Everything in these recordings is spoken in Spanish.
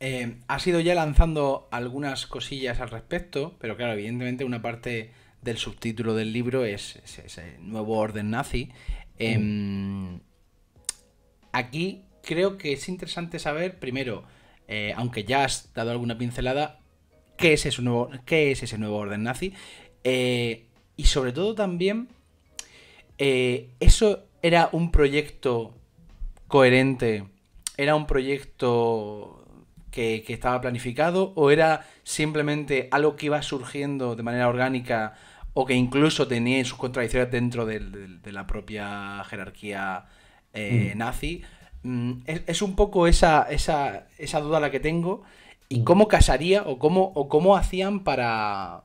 eh, ha sido ya lanzando algunas cosillas al respecto, pero claro, evidentemente una parte del subtítulo del libro es ese, nuevo orden nazi. Em, aquí creo que es interesante saber, primero, eh, aunque ya has dado alguna pincelada, qué es ese nuevo, qué es ese nuevo orden nazi. Eh, y sobre todo también, eh, ¿eso era un proyecto coherente? ¿Era un proyecto que, estaba planificado? ¿O era simplemente algo que iba surgiendo de manera orgánica o que incluso tenía sus contradicciones dentro de, la propia jerarquía eh, mm. nazi? Mm, es, un poco esa, esa, esa duda la que tengo. ¿Y mm. cómo casaría o cómo, o cómo hacían para,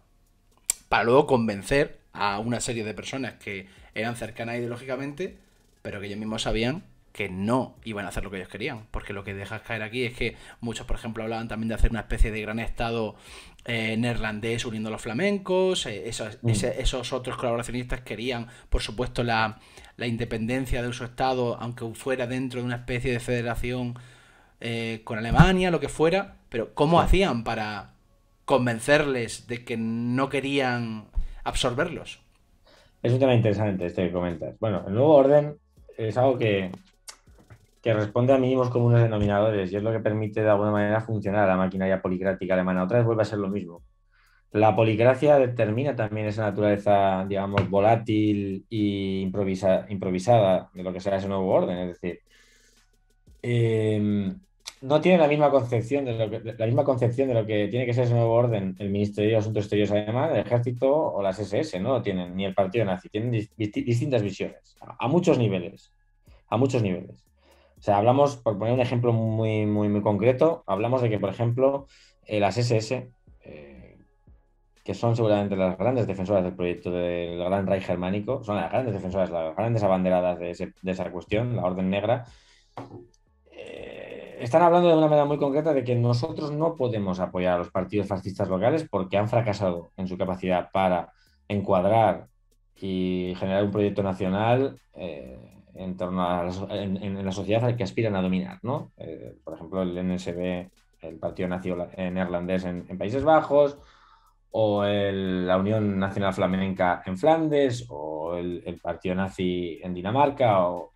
para luego convencer a una serie de personas que eran cercanas ideológicamente, pero que ellos mismos sabían que no iban a hacer lo que ellos querían. Porque lo que dejas caer aquí es que muchos, por ejemplo, hablaban también de hacer una especie de gran estado eh, neerlandés uniendo a los flamencos. Eh, mm. esos, otros colaboracionistas querían, por supuesto, la, independencia de su estado, aunque fuera dentro de una especie de federación eh, con Alemania, lo que fuera. Pero ¿cómo hacían para convencerles de que no querían absorberlos? Es un tema interesante este que comentas. Bueno, el nuevo orden es algo que que responde a mínimos comunes denominadores y es lo que permite de alguna manera funcionar la maquinaria policrática alemana. Otra vez vuelve a ser lo mismo. La policracia determina también esa naturaleza, digamos, volátil e improvisada de lo que será ese nuevo orden. Es decir, em, no tiene la misma concepción de lo que, la misma concepción de lo que tiene que ser ese nuevo orden el Ministerio de Asuntos Exteriores alemán, el Ejército o las SS, no tienen, ni el Partido Nazi, tienen distintas visiones, a muchos niveles, a muchos niveles. O sea, hablamos, por poner un ejemplo muy, muy, muy concreto, hablamos de que, por ejemplo, eh, las SS, eh, que son seguramente las grandes defensoras del proyecto del Gran Reich germánico, son las grandes defensoras, las grandes abanderadas de, esa cuestión, la Orden Negra, eh, están hablando de una manera muy concreta de que nosotros no podemos apoyar a los partidos fascistas locales porque han fracasado en su capacidad para encuadrar y generar un proyecto nacional en torno a la, en, la sociedad al que aspiran a dominar, ¿no? Eh, por ejemplo, el NSB, el Partido Nazi Neerlandés en, Países Bajos, o la Unión Nacional Flamenca en Flandes, o el, Partido Nazi en Dinamarca, o,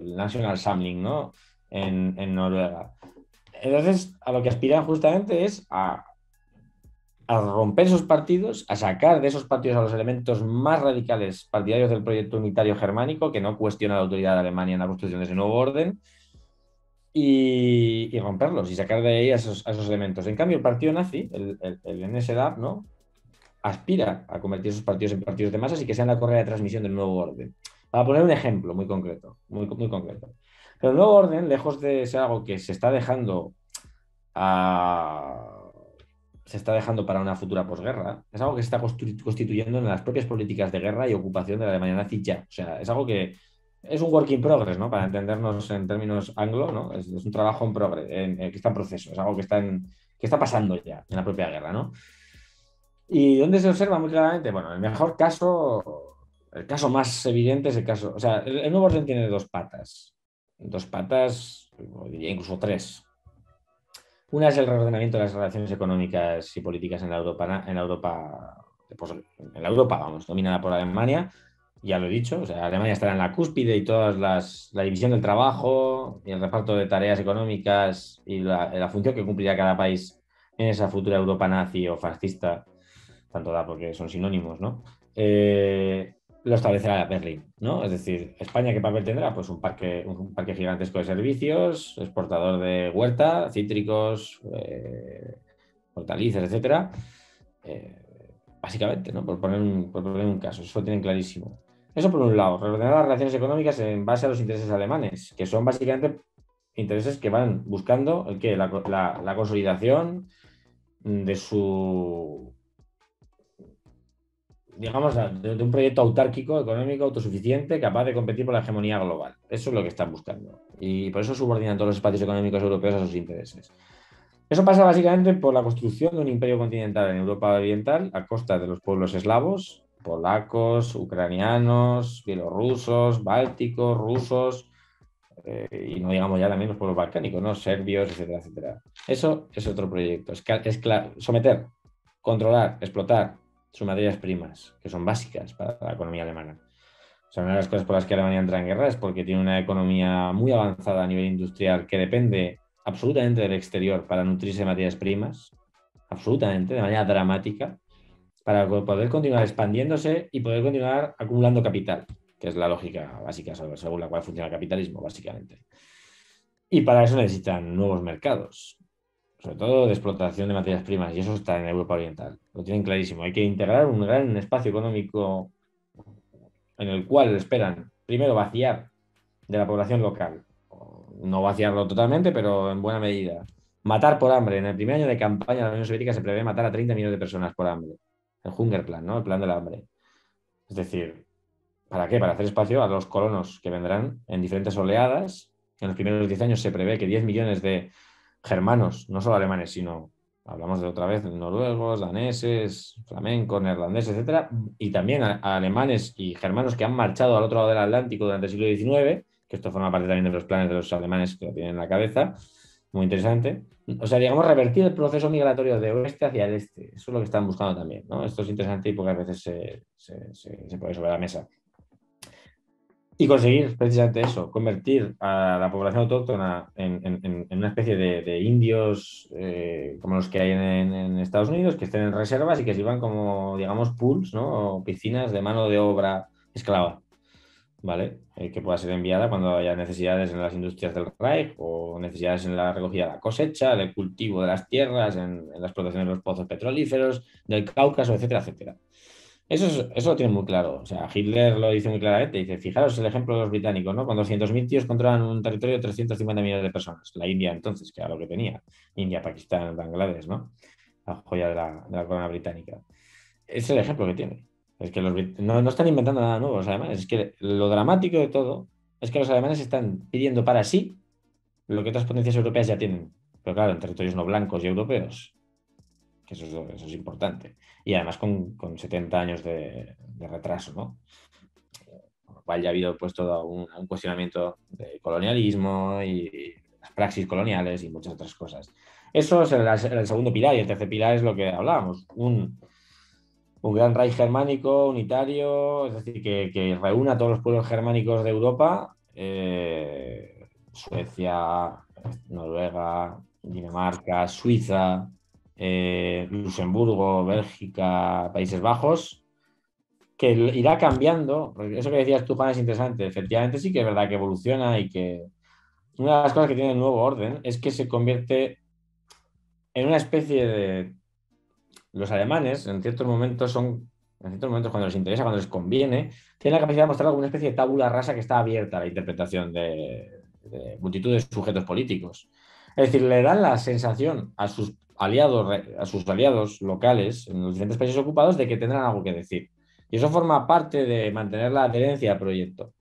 el National Samling, ¿no? En, en Noruega. Entonces, a lo que aspiran justamente es a a romper esos partidos, a sacar de esos partidos a los elementos más radicales partidarios del proyecto unitario germánico, que no cuestiona la autoridad de Alemania en la construcción de ese nuevo orden, y, romperlos y sacar de ahí a esos, elementos. En cambio, el partido nazi, el, NSDAP, ¿no? aspira a convertir esos partidos en partidos de masas y que sean la correa de transmisión del nuevo orden. Para poner un ejemplo muy concreto, muy, muy concreto. Pero el nuevo orden, lejos de ser algo que se está dejando a se está dejando para una futura posguerra, es algo que se está constituyendo en las propias políticas de guerra y ocupación de la Alemania nazi ya. O sea, es algo que es un work in progress, ¿no? Para entendernos en términos anglo, ¿no? Es, un trabajo en progress, que está en proceso, es algo que está, que está pasando ya en la propia guerra, ¿no? ¿Y dónde se observa muy claramente? Bueno, el mejor caso, el caso más evidente es el caso, o sea, el, nuevo orden tiene dos patas, dos patas, diría incluso tres, una es el reordenamiento de las relaciones económicas y políticas en la Europa, en la Europa, pues, en la Europa, vamos, dominada por Alemania. Ya lo he dicho, o sea, Alemania estará en la cúspide y todas las, la división del trabajo y el reparto de tareas económicas y la, función que cumplirá cada país en esa futura Europa nazi o fascista, tanto da porque son sinónimos, ¿no? Eh, lo establecerá Berlín, ¿no? Es decir, España, ¿qué papel tendrá? Pues un parque, un parque gigantesco de servicios, exportador de huerta, cítricos, eh, hortalizas, etcétera. Eh, básicamente, ¿no? Por poner, un, por poner un caso, eso lo tienen clarísimo. Eso por un lado, reordenar las relaciones económicas en base a los intereses alemanes, que son básicamente intereses que van buscando el que la consolidación de su digamos, de, un proyecto autárquico, económico, autosuficiente, capaz de competir por la hegemonía global. Eso es lo que están buscando. Y por eso subordinan todos los espacios económicos europeos a sus intereses. Eso pasa básicamente por la construcción de un imperio continental en Europa Oriental a costa de los pueblos eslavos, polacos, ucranianos, bielorrusos, bálticos, rusos, eh, y no digamos ya también los pueblos balcánicos, ¿no? serbios, etcétera, etcétera. Eso es otro proyecto. Es, es someter, controlar, explotar sus materias primas, que son básicas para la economía alemana. O sea, una de las cosas por las que Alemania entra en guerra es porque tiene una economía muy avanzada a nivel industrial que depende absolutamente del exterior para nutrirse de materias primas, absolutamente, de manera dramática, para poder continuar expandiéndose y poder continuar acumulando capital, que es la lógica básica según la cual funciona el capitalismo, básicamente. Y para eso necesitan nuevos mercados, sobre todo de explotación de materias primas, y eso está en Europa Oriental. Lo tienen clarísimo. Hay que integrar un gran espacio económico en el cual esperan, primero, vaciar de la población local. No vaciarlo totalmente, pero en buena medida. Matar por hambre. En el primer año de campaña de la Unión Soviética se prevé matar a 30 millones de personas por hambre. El Hunger Plan, ¿no? El plan del hambre. Es decir, ¿para qué? Para hacer espacio a los colonos que vendrán en diferentes oleadas. En los primeros 10 años se prevé que 10 millones de germanos, no solo alemanes, sino hablamos de otra vez noruegos, daneses, flamencos, neerlandeses, etcétera, y también a, alemanes y germanos que han marchado al otro lado del Atlántico durante el siglo XIX, que esto forma parte también de los planes de los alemanes que lo tienen en la cabeza, muy interesante. O sea, digamos, revertir el proceso migratorio de oeste hacia el este. Eso es lo que están buscando también, ¿no? Esto es interesante y pocas veces se, se, se, pone sobre la mesa. Y conseguir precisamente eso, convertir a la población autóctona en, una especie de, indios eh, como los que hay en, Estados Unidos, que estén en reservas y que sirvan como, digamos, pools, ¿no? Piscinas de mano de obra esclava, ¿vale? Eh, que pueda ser enviada cuando haya necesidades en las industrias del Reich o necesidades en la recogida de la cosecha, el cultivo de las tierras, en, en la explotación de los pozos petrolíferos, del Cáucaso, etcétera, etcétera. Eso, eso lo tiene muy claro. O sea, Hitler lo dice muy claramente. Dice, fijaros el ejemplo de los británicos, ¿no? Con 200.000 tíos controlan un territorio de 350 millones de personas. La India entonces, que era lo que tenía. India, Pakistán, Bangladesh, ¿no? La joya de la, de la corona británica. Es el ejemplo que tiene. Es que los, no, no están inventando nada nuevo los alemanes. Es que lo dramático de todo es que los alemanes están pidiendo para sí lo que otras potencias europeas ya tienen. Pero claro, en territorios no blancos y europeos eso es, importante. Y además con, 70 años de, retraso, ¿no? Con lo cual ya ha habido pues todo un, cuestionamiento de colonialismo y las praxis coloniales y muchas otras cosas. Eso es el, segundo pilar y el tercer pilar es lo que hablábamos, un, gran Reich germánico, unitario, es decir, que, reúna a todos los pueblos germánicos de Europa, eh, Suecia, Noruega, Dinamarca, Suiza, eh, Luxemburgo, Bélgica, Países Bajos, que irá cambiando. Eso que decías tú, Juan, es interesante. Efectivamente, sí que es verdad que evoluciona y que una de las cosas que tiene el nuevo orden es que se convierte en una especie de. Los alemanes, en ciertos momentos, son. En ciertos momentos, cuando les interesa, cuando les conviene, tienen la capacidad de mostrar alguna especie de tabula rasa que está abierta a la interpretación de, de multitud de sujetos políticos. Es decir, le dan la sensación a sus aliados, a sus aliados locales en los diferentes países ocupados de que tendrán algo que decir. Y eso forma parte de mantener la adherencia al proyecto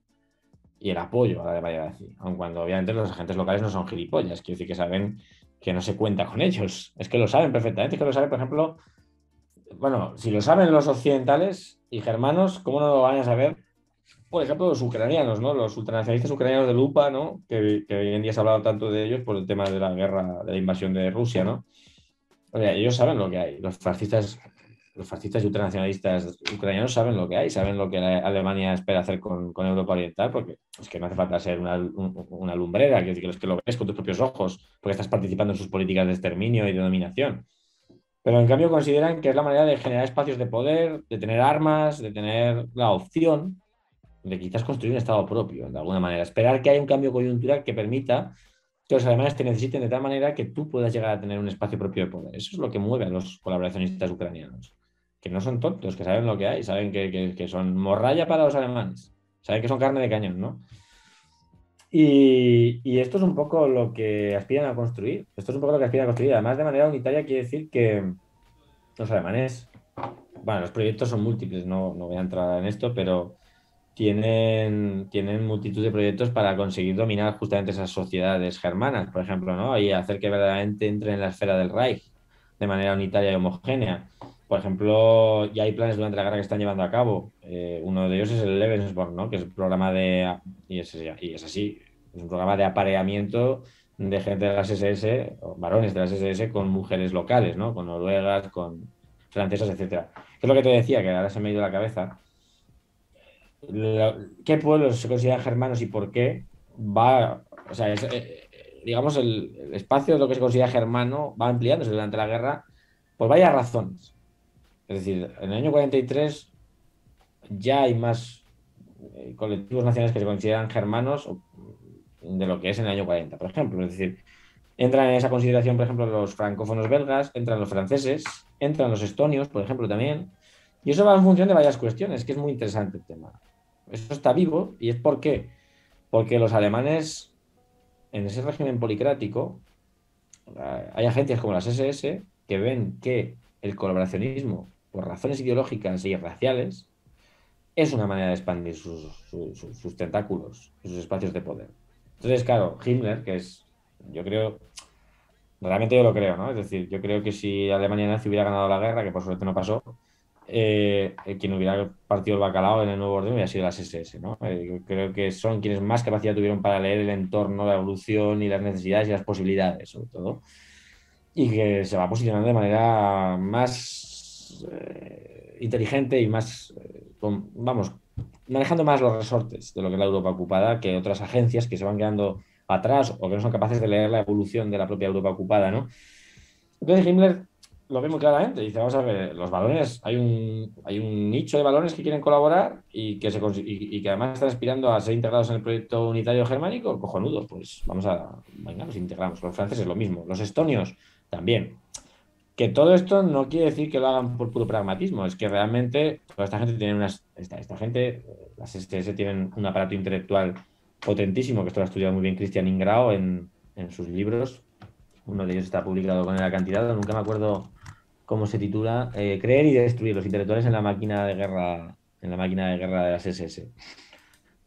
y el apoyo a la democracia, aun cuando obviamente los agentes locales no son gilipollas, quiere decir que saben que no se cuenta con ellos. Es que lo saben perfectamente, es que lo saben, por ejemplo, bueno, si lo saben los occidentales y germanos, ¿cómo no lo van a saber? Por ejemplo, los ucranianos, ¿no? Los ultranacionalistas ucranianos de Lupa, ¿no? Que, que, hoy en día se ha hablado tanto de ellos por el tema de la guerra, de la invasión de Rusia, ¿no? Ellos saben lo que hay. Los fascistas, los fascistas y ultranacionalistas ucranianos saben lo que hay, saben lo que Alemania espera hacer con, Europa Oriental, porque es que no hace falta ser una, lumbrera, que, que lo ves con tus propios ojos, porque estás participando en sus políticas de exterminio y de dominación. Pero en cambio consideran que es la manera de generar espacios de poder, de tener armas, de tener la opción de quizás construir un Estado propio, de alguna manera. Esperar que haya un cambio coyuntural que permita que los alemanes te necesiten de tal manera que tú puedas llegar a tener un espacio propio de poder. Eso es lo que mueve a los colaboracionistas ucranianos, que no son tontos, que saben lo que hay, saben que, son morralla para los alemanes, saben que son carne de cañón, ¿no? Y, esto es un poco lo que aspiran a construir. Esto es un poco lo que aspiran a construir. Además, de manera unitaria, quiere decir que los alemanes, bueno, los proyectos son múltiples, no, no voy a entrar en esto, pero tienen, tienen multitud de proyectos para conseguir dominar justamente esas sociedades germanas, por ejemplo, ¿no? y hacer que verdaderamente entre en la esfera del Reich de manera unitaria y homogénea. Por ejemplo, ya hay planes durante la guerra que están llevando a cabo. Eh, uno de ellos es el Lebensborn, ¿no? que es el programa de, y es, y es así, es un programa de apareamiento de gente de las SS, o varones de las SS, con mujeres locales, ¿no? Con noruegas, con francesas, etcétera. es lo que te decía, que ahora se me ha ido la cabeza. ¿Qué pueblos se consideran germanos y por qué? Va, o sea, eh, digamos, el, espacio de lo que se considera germano va ampliándose durante la guerra por varias razones. Es decir, en el año 43 ya hay más eh, colectivos nacionales que se consideran germanos de lo que es en el año 40, por ejemplo. Es decir, entran en esa consideración, por ejemplo, los francófonos belgas, entran los franceses, entran los estonios, por ejemplo, también. Y eso va en función de varias cuestiones, que es muy interesante el tema. Eso está vivo y es por. Porque los alemanes, en ese régimen policrático, hay agencias como las SS que ven que el colaboracionismo, por razones ideológicas y raciales, es una manera de expandir sus, sus, tentáculos, sus espacios de poder. Entonces, claro, Himmler, que es, yo creo, realmente yo lo creo, ¿no? Es decir, yo creo que si Alemania nazi hubiera ganado la guerra, que por suerte no pasó, eh, quien hubiera partido el bacalao en el nuevo orden hubiera sido las SS, ¿no? Eh, creo que son quienes más capacidad tuvieron para leer el entorno, la evolución y las necesidades y las posibilidades, sobre todo, y que se va posicionando de manera más eh, inteligente y más, vamos, manejando más los resortes de lo que es la Europa ocupada que otras agencias que se van quedando atrás o que no son capaces de leer la evolución de la propia Europa ocupada, ¿no? Entonces Himmler lo ve muy claramente, dice, vamos a ver, los balones, hay un, hay un nicho de balones que quieren colaborar y que, se, y, que además están aspirando a ser integrados en el proyecto unitario germánico, cojonudo, pues vamos a, venga, los integramos. Los franceses lo mismo, los estonios también. Que todo esto no quiere decir que lo hagan por puro pragmatismo, es que realmente toda esta gente tiene unas. Esta, gente, las SS tienen un aparato intelectual potentísimo, que esto lo ha estudiado muy bien Cristian Ingrao en, en sus libros. Uno de ellos está publicado con el acantilado, nunca me acuerdo cómo se titula. Eh, creer y destruir los intelectuales en la máquina de guerra, en la máquina de guerra de las SS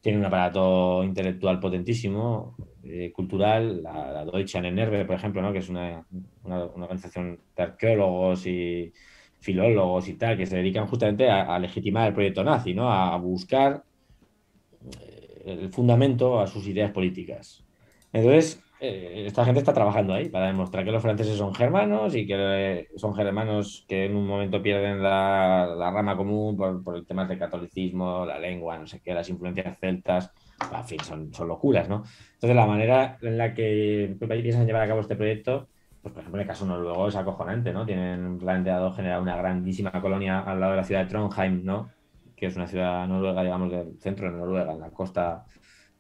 tiene un aparato intelectual potentísimo, eh, cultural, la, la Deutsche Nerve, por ejemplo, ¿no? que es una, organización de arqueólogos y filólogos y tal, que se dedican justamente a, legitimar el proyecto nazi, ¿no? a, buscar eh, el fundamento a sus ideas políticas. Entonces, eh, esta gente está trabajando ahí para demostrar que los franceses son germanos y que son germanos que en un momento pierden la, rama común por, el tema del catolicismo, la lengua, no sé qué, las influencias celtas, en fin, son, son locuras, ¿no? Entonces, la manera en la que piensan llevar a cabo este proyecto, pues por ejemplo, en el caso noruego es acojonante, ¿no? Tienen planteado generar una grandísima colonia al lado de la ciudad de Trondheim, ¿no? Que es una ciudad noruega, digamos, del centro de Noruega, en la costa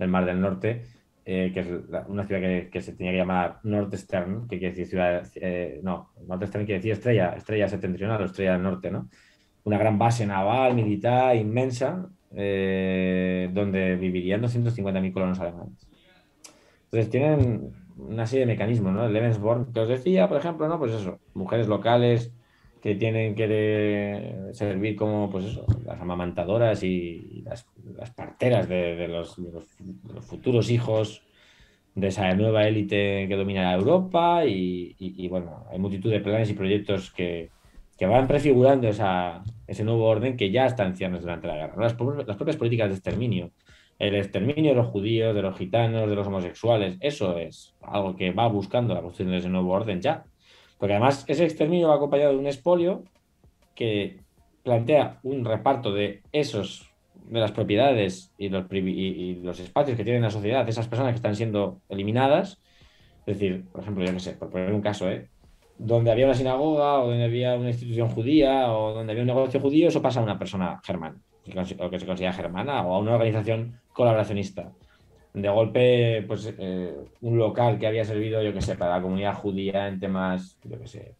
del Mar del Norte eh, que es una ciudad que, se tenía que llamar Nordstern, que quiere decir ciudad, eh, no, Nordstern quiere decir estrella, estrella septentrional o estrella del norte, ¿no? Una gran base naval, militar, inmensa, eh, donde vivirían 250.000 colonos alemanes. Entonces tienen una serie de mecanismos, ¿no? El Lebensborn, que os decía, por ejemplo, ¿no? Pues eso, mujeres locales que tienen que servir como, pues eso, las amamantadoras y las las parteras de, los, futuros hijos de esa nueva élite que domina Europa y, bueno, hay multitud de planes y proyectos que, van prefigurando esa, ese nuevo orden que ya está en ciernes durante la guerra. Las, propias políticas de exterminio, el exterminio de los judíos, de los gitanos, de los homosexuales, eso es algo que va buscando la construcción de ese nuevo orden ya. Porque además ese exterminio va acompañado de un expolio que plantea un reparto de esos de las propiedades y los, y, los espacios que tiene la sociedad, esas personas que están siendo eliminadas, es decir, por ejemplo, yo no sé, por poner un caso, ¿eh? donde había una sinagoga o donde había una institución judía o donde había un negocio judío, eso pasa a una persona germana, o que se considera germana, o a una organización colaboracionista. De golpe, pues eh, un local que había servido, yo que sé, para la comunidad judía en temas, yo que sé,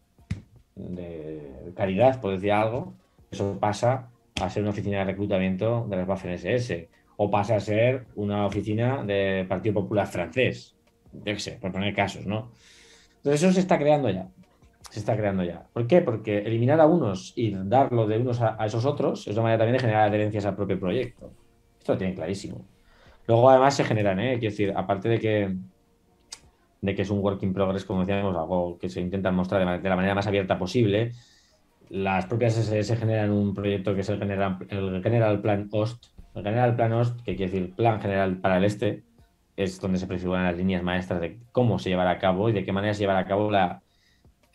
de caridad, por decir algo, eso pasa a ser una oficina de reclutamiento de las Waffen SS o pasa a ser una oficina del Partido Popular francés. Yo qué sé, por poner casos, ¿no? Entonces eso se está creando ya. Se está creando ya. ¿Por qué? Porque eliminar a unos y darlo de unos a, esos otros es una manera también de generar adherencias al propio proyecto. Esto lo tienen clarísimo. Luego además se generan, ¿eh? Quiero decir, aparte de que de que es un work in progress, como decíamos, algo que se intenta mostrar de la manera más abierta posible, las propias SS generan un proyecto que es el General, el General Plan Ost, el General Plan Ost, que quiere decir Plan General para el Este, es donde se prefiguran las líneas maestras de cómo se llevará a cabo y de qué manera se llevará a cabo la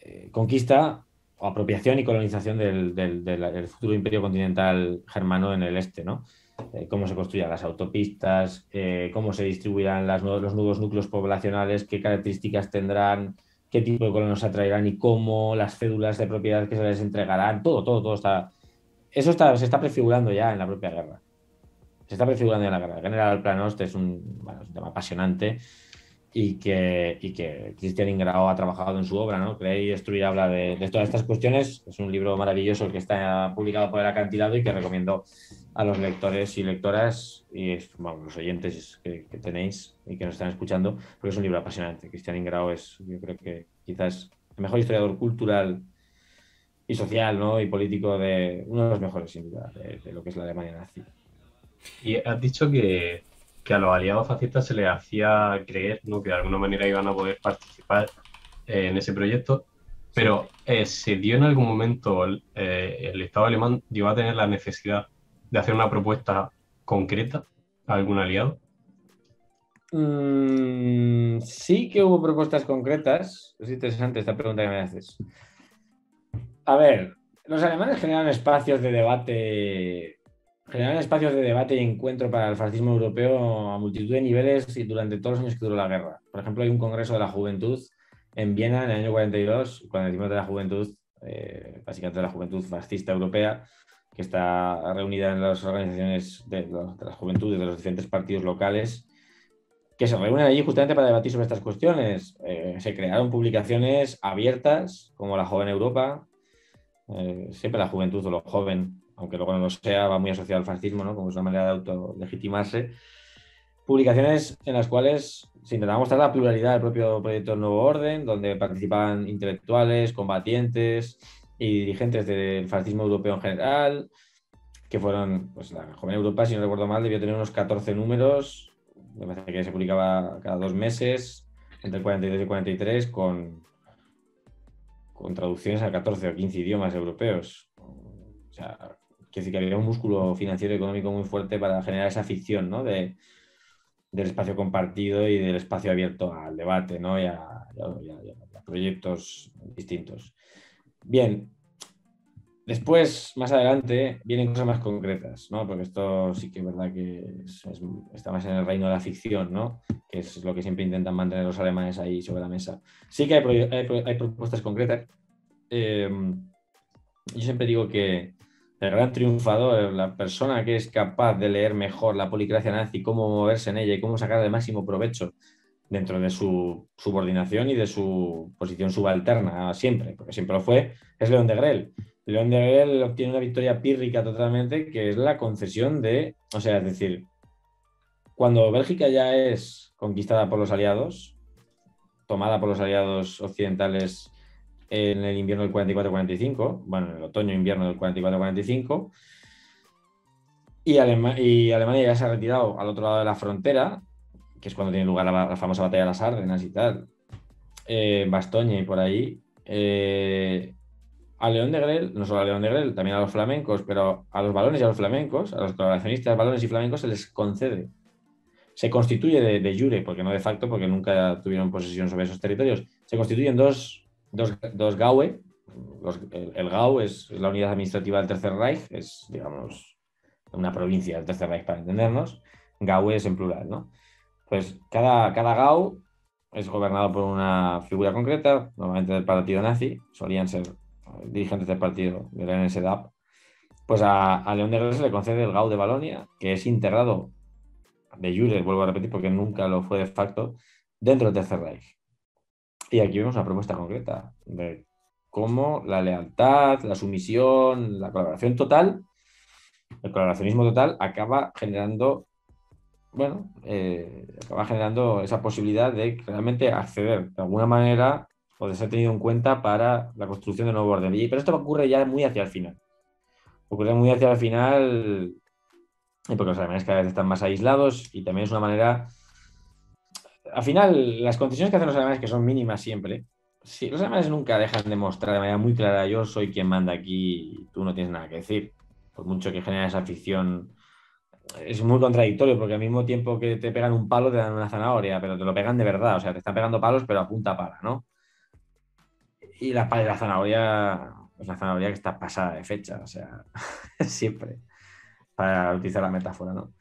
eh, conquista o apropiación y colonización del, futuro imperio continental germano en el este, ¿no? Eh, cómo se construyan las autopistas, eh, cómo se distribuirán los nuevos núcleos poblacionales, qué características tendrán, qué tipo de colonos atraerán y cómo, las cédulas de propiedad que se les entregarán, todo, todo, todo está. Eso está, se está prefigurando ya en la propia guerra. Se está prefigurando en la guerra. General Planost es un, bueno, es un tema apasionante y que, y que Cristian Ingrao ha trabajado en su obra, ¿no? Creer y destruir habla de, todas estas cuestiones. Es un libro maravilloso que está publicado por el acantilado y que recomiendo a los lectores y lectoras y los oyentes que, tenéis y que nos están escuchando, porque es un libro apasionante. Cristian Ingrao es, yo creo que quizás el mejor historiador cultural y social ¿no? y político de uno de los mejores, sin duda, de, de lo que es la Alemania nazi. Y has dicho que que a los aliados fascistas se les hacía creer ¿no? que de alguna manera iban a poder participar eh, en ese proyecto, pero eh, ¿se dio en algún momento eh, el Estado alemán llegó a tener la necesidad de hacer una propuesta concreta a algún aliado? Mm, sí que hubo propuestas concretas. Es interesante esta pregunta que me haces. A ver, los alemanes generan espacios de debate generar espacios de debate y encuentro para el fascismo europeo a multitud de niveles y durante todos los años que duró la guerra. Por ejemplo, hay un congreso de la juventud en Viena en el año 42, cuando decimos de la juventud, eh, básicamente de la juventud fascista europea, que está reunida en las organizaciones de, las juventudes de los diferentes partidos locales, que se reúnen allí justamente para debatir sobre estas cuestiones. Eh, se crearon publicaciones abiertas, como la Joven Europa, eh, siempre la juventud o lo joven aunque luego no lo sea, va muy asociado al fascismo, ¿no? como es una manera de autolegitimarse. Publicaciones en las cuales se intentaba mostrar la pluralidad del propio proyecto Nuevo Orden, donde participaban intelectuales, combatientes y dirigentes del fascismo europeo en general, que fueron, pues la Joven Europa, si no recuerdo mal, debió tener unos 14 números, me parece que se publicaba cada dos meses, entre el 42 y el 43, con, con traducciones a 14 o 15 idiomas europeos. O sea, que decir que había un músculo financiero y económico muy fuerte para generar esa ficción ¿no? de, del espacio compartido y del espacio abierto al debate ¿no? y, a, proyectos distintos. Bien, después, más adelante, vienen cosas más concretas, ¿no? porque esto sí que es verdad que está más en el reino de la ficción, ¿no? que es lo que siempre intentan mantener los alemanes ahí sobre la mesa. Sí que hay, propuestas concretas. Eh, yo siempre digo que el gran triunfador, la persona que es capaz de leer mejor la policracia nazi, cómo moverse en ella y cómo sacar el máximo provecho dentro de su subordinación y de su posición subalterna siempre, porque siempre lo fue, es León de Grel. León de Grel obtiene una victoria pírrica totalmente, que es la concesión de, o sea, es decir, cuando Bélgica ya es conquistada por los aliados, tomada por los aliados occidentales en el invierno del 44-45, bueno, en el otoño-invierno del 44-45, y, y, Alemania ya se ha retirado al otro lado de la frontera, que es cuando tiene lugar la, famosa batalla de las Ardenas y tal, eh, Bastoña y por ahí. Eh, a León de Grel, no solo a León de Grel, también a los flamencos, pero a los balones y a los flamencos, a los colaboracionistas balones y flamencos se les concede. Se constituye de, de jure, porque no de facto, porque nunca tuvieron posesión sobre esos territorios. Se constituyen dos dos, dos GAUE. el, GAU es la unidad administrativa del Tercer Reich, es, digamos, una provincia del Tercer Reich para entendernos. GAUE es en plural, ¿no? Pues cada, cada GAU es gobernado por una figura concreta, normalmente del partido nazi, solían ser dirigentes del partido de la NSDAP. Pues a, León de Gres le concede el GAU de Balonia, que es integrado de jure, vuelvo a repetir porque nunca lo fue de facto, dentro del Tercer Reich. Y aquí vemos una propuesta concreta de cómo la lealtad, la sumisión, la colaboración total, el colaboracionismo total acaba generando, bueno, eh, acaba generando esa posibilidad de realmente acceder de alguna manera o de ser tenido en cuenta para la construcción de nuevo orden. Pero esto ocurre ya muy hacia el final. Ocurre muy hacia el final porque los alemanes cada vez están más aislados y también es una manera al final, las concesiones que hacen los alemanes, que son mínimas siempre, si los alemanes nunca dejan de mostrar de manera muy clara, yo soy quien manda aquí, tú no tienes nada que decir, por mucho que genere esa afición es muy contradictorio porque al mismo tiempo que te pegan un palo te dan una zanahoria, pero te lo pegan de verdad, o sea, te están pegando palos pero a punta ¿no? Y la, la zanahoria es la zanahoria que está pasada de fecha, o sea, siempre, para utilizar la metáfora, ¿no?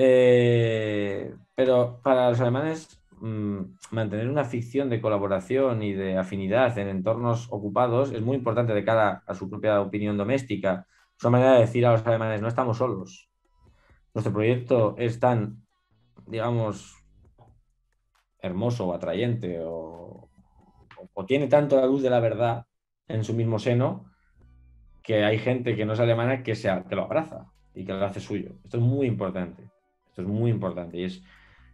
Eh, pero para los alemanes, mm, mantener una ficción de colaboración y de afinidad en entornos ocupados es muy importante de cara a su propia opinión doméstica. Es una manera de decir a los alemanes, no estamos solos. Nuestro proyecto es tan, digamos, hermoso o atrayente o, tiene tanto la luz de la verdad en su mismo seno que hay gente que no es alemana que, se, que lo abraza y que lo hace suyo. Esto es muy importante. Esto es muy importante. Y es,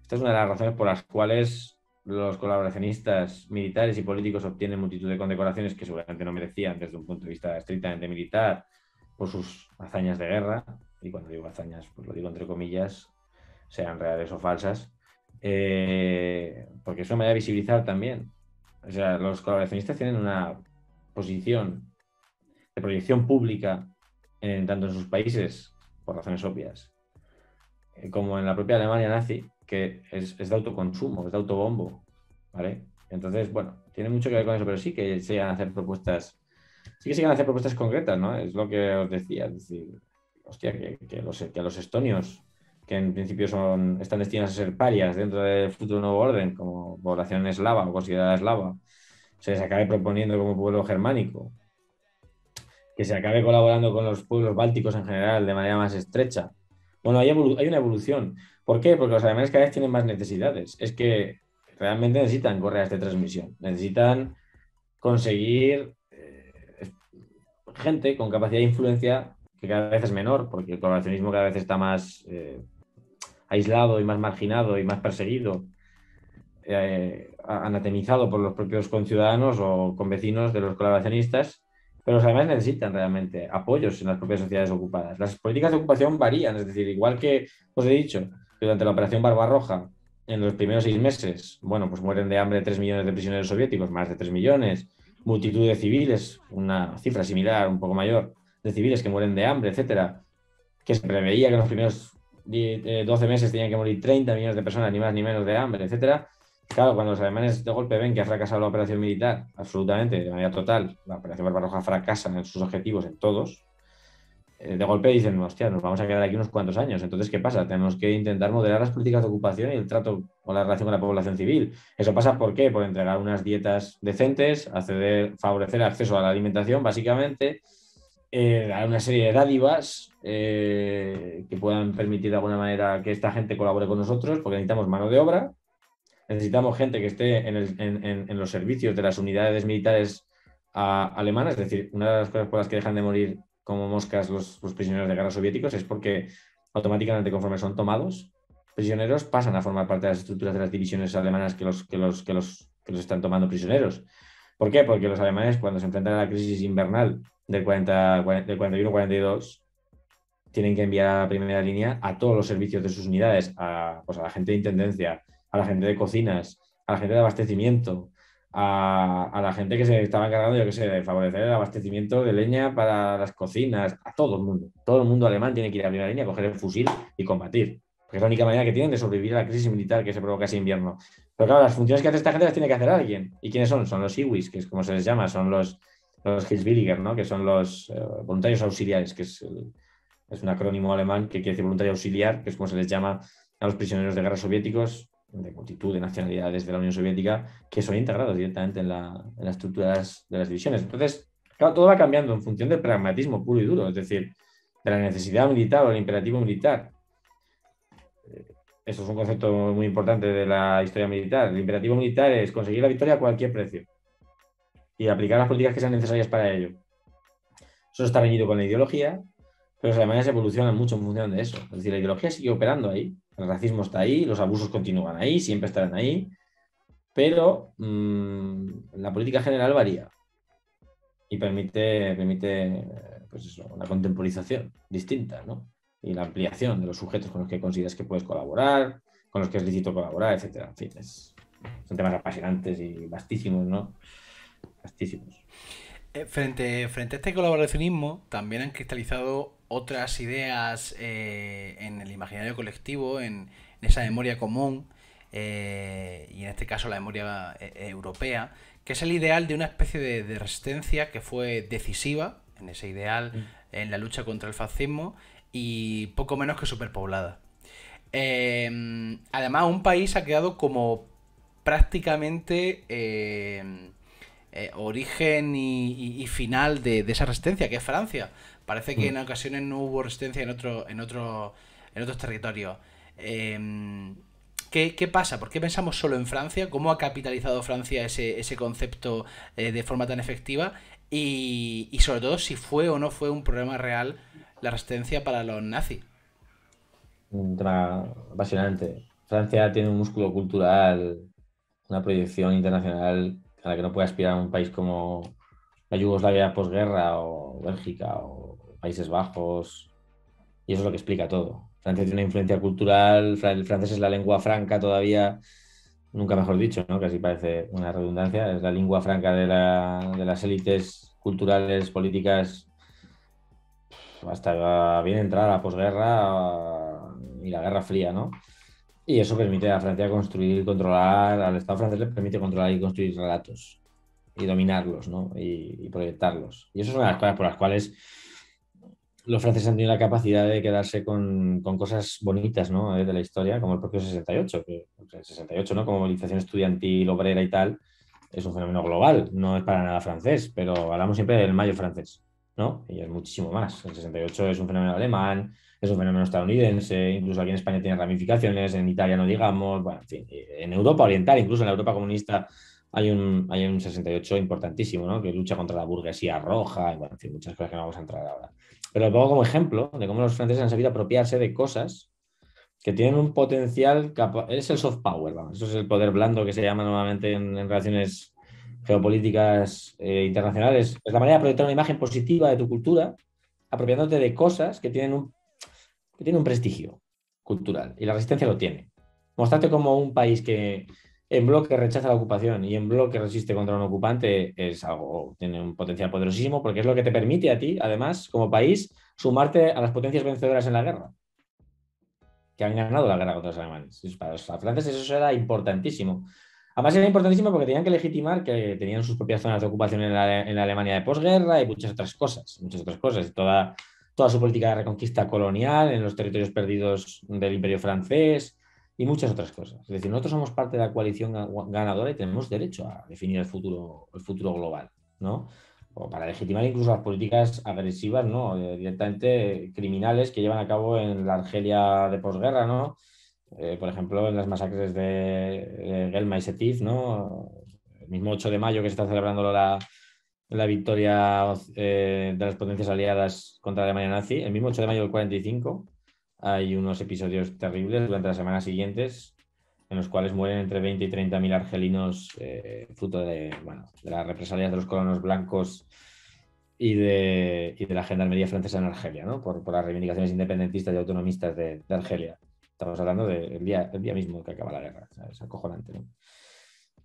esta es una de las razones por las cuales los colaboracionistas militares y políticos obtienen multitud de condecoraciones que seguramente no merecían desde un punto de vista estrictamente militar por sus hazañas de guerra. Y cuando digo hazañas, pues lo digo entre comillas, sean reales o falsas. Eh, porque eso me da visibilizar también. O sea, los colaboracionistas tienen una posición de proyección pública tanto en sus países, por razones obvias, eh, como en la propia Alemania nazi, que es, de autoconsumo, es de autobombo, ¿vale? Entonces, bueno, tiene mucho que ver con eso, pero sí que se van a hacer propuestas, sí que hacer propuestas concretas, ¿no? Es lo que os decía, es decir, hostia, que, que, los, que los estonios, que en principio son, están destinados a ser parias dentro del futuro nuevo orden, como población eslava o considerada eslava, se les acabe proponiendo como pueblo germánico, que se acabe colaborando con los pueblos bálticos en general de manera más estrecha. Bueno, hay, una evolución. ¿Por qué? Porque los alemanes cada vez tienen más necesidades. Es que realmente necesitan correas de transmisión, necesitan conseguir eh, gente con capacidad de influencia que cada vez es menor, porque el colaboracionismo cada vez está más eh, aislado y más marginado y más perseguido eh, anatemizado por los propios conciudadanos o convecinos de los colaboracionistas, pero los alemanes necesitan realmente apoyos en las propias sociedades ocupadas. Las políticas de ocupación varían, es decir, igual que os he dicho, durante la operación Barbarroja, en los primeros seis meses, bueno, pues mueren de hambre 3 millones de prisioneros soviéticos, más de 3 millones, multitud de civiles, una cifra similar, un poco mayor, de civiles que mueren de hambre, etcétera, que se preveía que en los primeros 12 eh, meses tenían que morir 30 millones de personas, ni más ni menos de hambre, etcétera, Claro, cuando los alemanes de golpe ven que ha fracasado la operación militar, absolutamente, de manera total, la operación Barbarroja fracasa en sus objetivos, en todos, eh, de golpe dicen, hostia, nos vamos a quedar aquí unos cuantos años. Entonces, ¿qué pasa? Tenemos que intentar moderar las políticas de ocupación y el trato o la relación con la población civil. ¿Eso pasa por qué? Por entregar unas dietas decentes, acceder, favorecer el acceso a la alimentación, básicamente, eh, dar una serie de dádivas eh, que puedan permitir de alguna manera que esta gente colabore con nosotros, porque necesitamos mano de obra necesitamos gente que esté en, los servicios de las unidades militares alemanas, es decir, una de las cosas por las que dejan de morir como moscas los, prisioneros de guerra soviéticos es porque automáticamente conforme son tomados, prisioneros pasan a formar parte de las estructuras de las divisiones alemanas que los, que los, que los, que los están tomando prisioneros. ¿Por qué? Porque los alemanes cuando se enfrentan a la crisis invernal del, 40, del 41-42 tienen que enviar a la primera línea a todos los servicios de sus unidades, a, pues a la gente de intendencia, a la gente de cocinas, a la gente de abastecimiento, a, la gente que se estaba encargando, yo qué sé, de favorecer el abastecimiento de leña para las cocinas, a todo el mundo. Todo el mundo alemán tiene que ir a primera línea, coger el fusil y combatir. Porque es la única manera que tienen de sobrevivir a la crisis militar que se provoca ese invierno. Pero claro, las funciones que hace esta gente las tiene que hacer alguien. ¿Y quiénes son? Son los Iwis, que es como se les llama, son los, los ¿no? que son los eh, voluntarios auxiliares, que es, es un acrónimo alemán que quiere decir voluntario auxiliar, que es como se les llama a los prisioneros de guerra soviéticos de multitud de nacionalidades de la Unión Soviética que son integrados directamente en, la, en las estructuras de las divisiones. Entonces, claro, todo va cambiando en función del pragmatismo puro y duro, es decir, de la necesidad militar o el imperativo militar. Eh, eso es un concepto muy importante de la historia militar. El imperativo militar es conseguir la victoria a cualquier precio y aplicar las políticas que sean necesarias para ello. Eso está reñido con la ideología, pero los alemanes evolucionan mucho en función de eso. Es decir, la ideología sigue operando ahí, el racismo está ahí, los abusos continúan ahí, siempre estarán ahí, pero mm, la política general varía y permite, permite pues una contemporización distinta, ¿no? Y la ampliación de los sujetos con los que consideras que puedes colaborar, con los que es lícito colaborar, etcétera. En fin, son temas apasionantes y vastísimos, ¿no? Vastísimos. Eh, frente, frente a este colaboracionismo, también han cristalizado otras ideas eh, en el imaginario colectivo, en, esa memoria común, eh, y en este caso la memoria europea, que es el ideal de una especie de, resistencia que fue decisiva en ese ideal mm. en la lucha contra el fascismo y poco menos que superpoblada. además, un país ha quedado como prácticamente eh, origen y, final de, esa resistencia, que es Francia. Parece que en ocasiones no hubo resistencia en, otro, en, otro, en otros territorios. Em, ¿qué, pasa? ¿Por qué pensamos solo en Francia? ¿Cómo ha capitalizado Francia ese, ese concepto eh, de forma tan efectiva? Y, y, sobre todo si fue o no fue un problema real la resistencia para los nazis. Un tema apasionante. Francia tiene un músculo cultural, una proyección internacional a la que no puede aspirar un país como la Yugoslavia posguerra o Bélgica o Países Bajos. Y eso es lo que explica todo. Francia tiene una influencia cultural, el francés es la lengua franca todavía, nunca mejor dicho, ¿no? casi parece una redundancia, es la lengua franca de, las élites culturales, políticas, hasta bien entrar a la posguerra y la Guerra Fría, ¿no? Y eso permite a Francia construir y controlar, al Estado francés le permite controlar y construir relatos y dominarlos, ¿no? Y, proyectarlos. Y eso es una de las cosas por las cuales los franceses han tenido la capacidad de quedarse con, cosas bonitas, ¿no? De la historia, como el propio 68, que el 68, ¿no? Como movilización estudiantil, obrera y tal, es un fenómeno global, no es para nada francés, pero hablamos siempre del mayo francés, ¿no? Y es muchísimo más. El 68 es un fenómeno alemán, es un fenómeno estadounidense, incluso aquí en España tiene ramificaciones, en Italia no digamos, bueno, en, fin, en Europa Oriental, incluso en la Europa comunista hay un, hay un 68 importantísimo, ¿no? que lucha contra la burguesía roja, bueno, en fin, muchas cosas que no vamos a entrar ahora. Pero lo pongo como ejemplo de cómo los franceses han sabido apropiarse de cosas que tienen un potencial, es el soft power, eso es el poder blando que se llama normalmente en, relaciones geopolíticas eh, internacionales, es la manera de proyectar una imagen positiva de tu cultura, apropiándote de cosas que tienen un que tiene un prestigio cultural y la resistencia lo tiene. Mostrarte como un país que en bloque rechaza la ocupación y en bloque resiste contra un ocupante es algo, tiene un potencial poderosísimo porque es lo que te permite a ti, además, como país, sumarte a las potencias vencedoras en la guerra, que han ganado la guerra contra los alemanes. Para los franceses eso era importantísimo. Además era importantísimo porque tenían que legitimar que tenían sus propias zonas de ocupación en la, en la Alemania de posguerra y muchas otras cosas, muchas otras cosas. Toda, toda su política de reconquista colonial en los territorios perdidos del imperio francés y muchas otras cosas. Es decir, nosotros somos parte de la coalición ganadora y tenemos derecho a definir el futuro, el futuro global, ¿no? O para legitimar incluso las políticas agresivas, ¿no? Eh, directamente criminales que llevan a cabo en la Argelia de posguerra, ¿no? Eh, por ejemplo, en las masacres de, Gelma y Setif, ¿no? El mismo 8 de mayo que se está celebrando la, la victoria eh, de las potencias aliadas contra la Alemania nazi. El mismo 8 de mayo del 45 hay unos episodios terribles durante las semanas siguientes en los cuales mueren entre 20 y 30 mil argelinos eh, fruto de, bueno, de las represalias de los colonos blancos y de, y de la gendarmería francesa en Argelia, ¿no? por, por las reivindicaciones independentistas y autonomistas de, Argelia. Estamos hablando del día, el día mismo que acaba la guerra. Es acojonante. ¿no?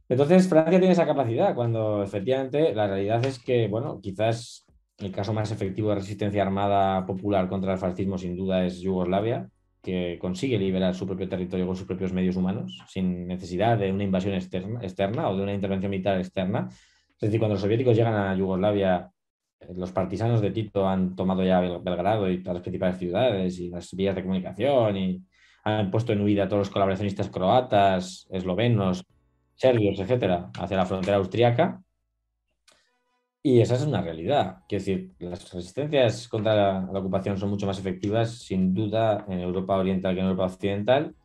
Entonces, Francia tiene esa capacidad cuando efectivamente la realidad es que, bueno, quizás el caso más efectivo de resistencia armada popular contra el fascismo sin duda es Yugoslavia, que consigue liberar su propio territorio con sus propios medios humanos, sin necesidad de una invasión externa, o de una intervención militar externa. Es decir, cuando los soviéticos llegan a Yugoslavia, eh, los partisanos de Tito han tomado ya Belgrado y todas las principales ciudades y las vías de comunicación y han puesto en huida a todos los colaboracionistas croatas, eslovenos, serbios, etcétera, hacia la frontera austriaca. Y esa es una realidad. Quiero decir, las resistencias contra la, ocupación son mucho más efectivas, sin duda, en Europa Oriental que en Europa Occidental.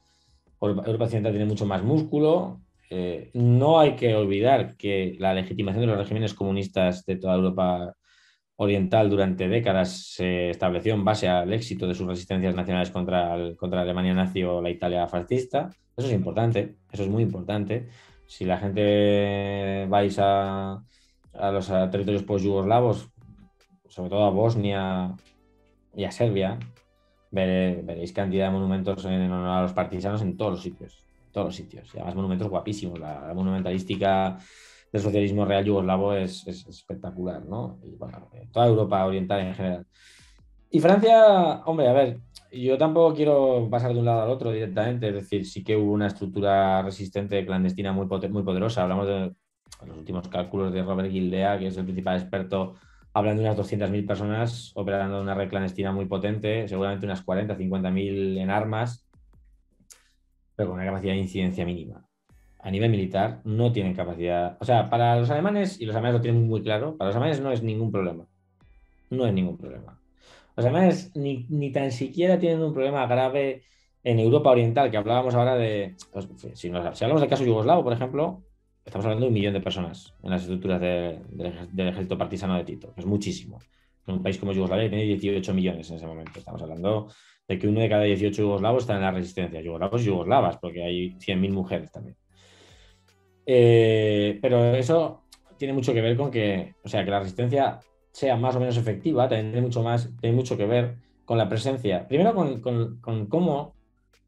Europa Occidental tiene mucho más músculo. Eh, no hay que olvidar que la legitimación de los regímenes comunistas de toda Europa Oriental durante décadas se estableció en base al éxito de sus resistencias nacionales contra, contra la Alemania nazi o la Italia fascista. Eso es importante, eso es muy importante si la gente vais a, los territorios post-yugoslavos, sobre todo a Bosnia y a Serbia, veréis cantidad de monumentos en a los partisanos en todos los sitios. todos los sitios. Y además monumentos guapísimos. La, monumentalística del socialismo real yugoslavo es, es espectacular, ¿no? Y bueno, toda Europa oriental en general. Y Francia, hombre, a ver, yo tampoco quiero pasar de un lado al otro directamente, es decir, sí que hubo una estructura resistente clandestina muy, muy poderosa. Hablamos de los últimos cálculos de Robert Gildea, que es el principal experto, hablando de unas 200.000 personas operando una red clandestina muy potente, seguramente unas 40, 50.000 en armas, pero con una capacidad de incidencia mínima. A nivel militar no tienen capacidad, o sea, para los alemanes, y los alemanes lo tienen muy claro, para los alemanes no es ningún problema. No es ningún problema los alemanes ni, ni tan siquiera tienen un problema grave en Europa Oriental, que hablábamos ahora de. Pues, si, hablamos del caso yugoslavo, por ejemplo, estamos hablando de un millón de personas en las estructuras del ejército partisano de Tito, que es muchísimo. Un país como Yugoslavia tiene 18 millones en ese momento. Estamos hablando de que uno de cada 18 yugoslavos está en la resistencia. Yugoslavos y yugoslavas, porque hay 100.000 mujeres también. Eh, pero eso tiene mucho que ver con que, o sea, que la resistencia sea más o menos efectiva, también tiene mucho, más, tiene mucho que ver con la presencia, primero con, cómo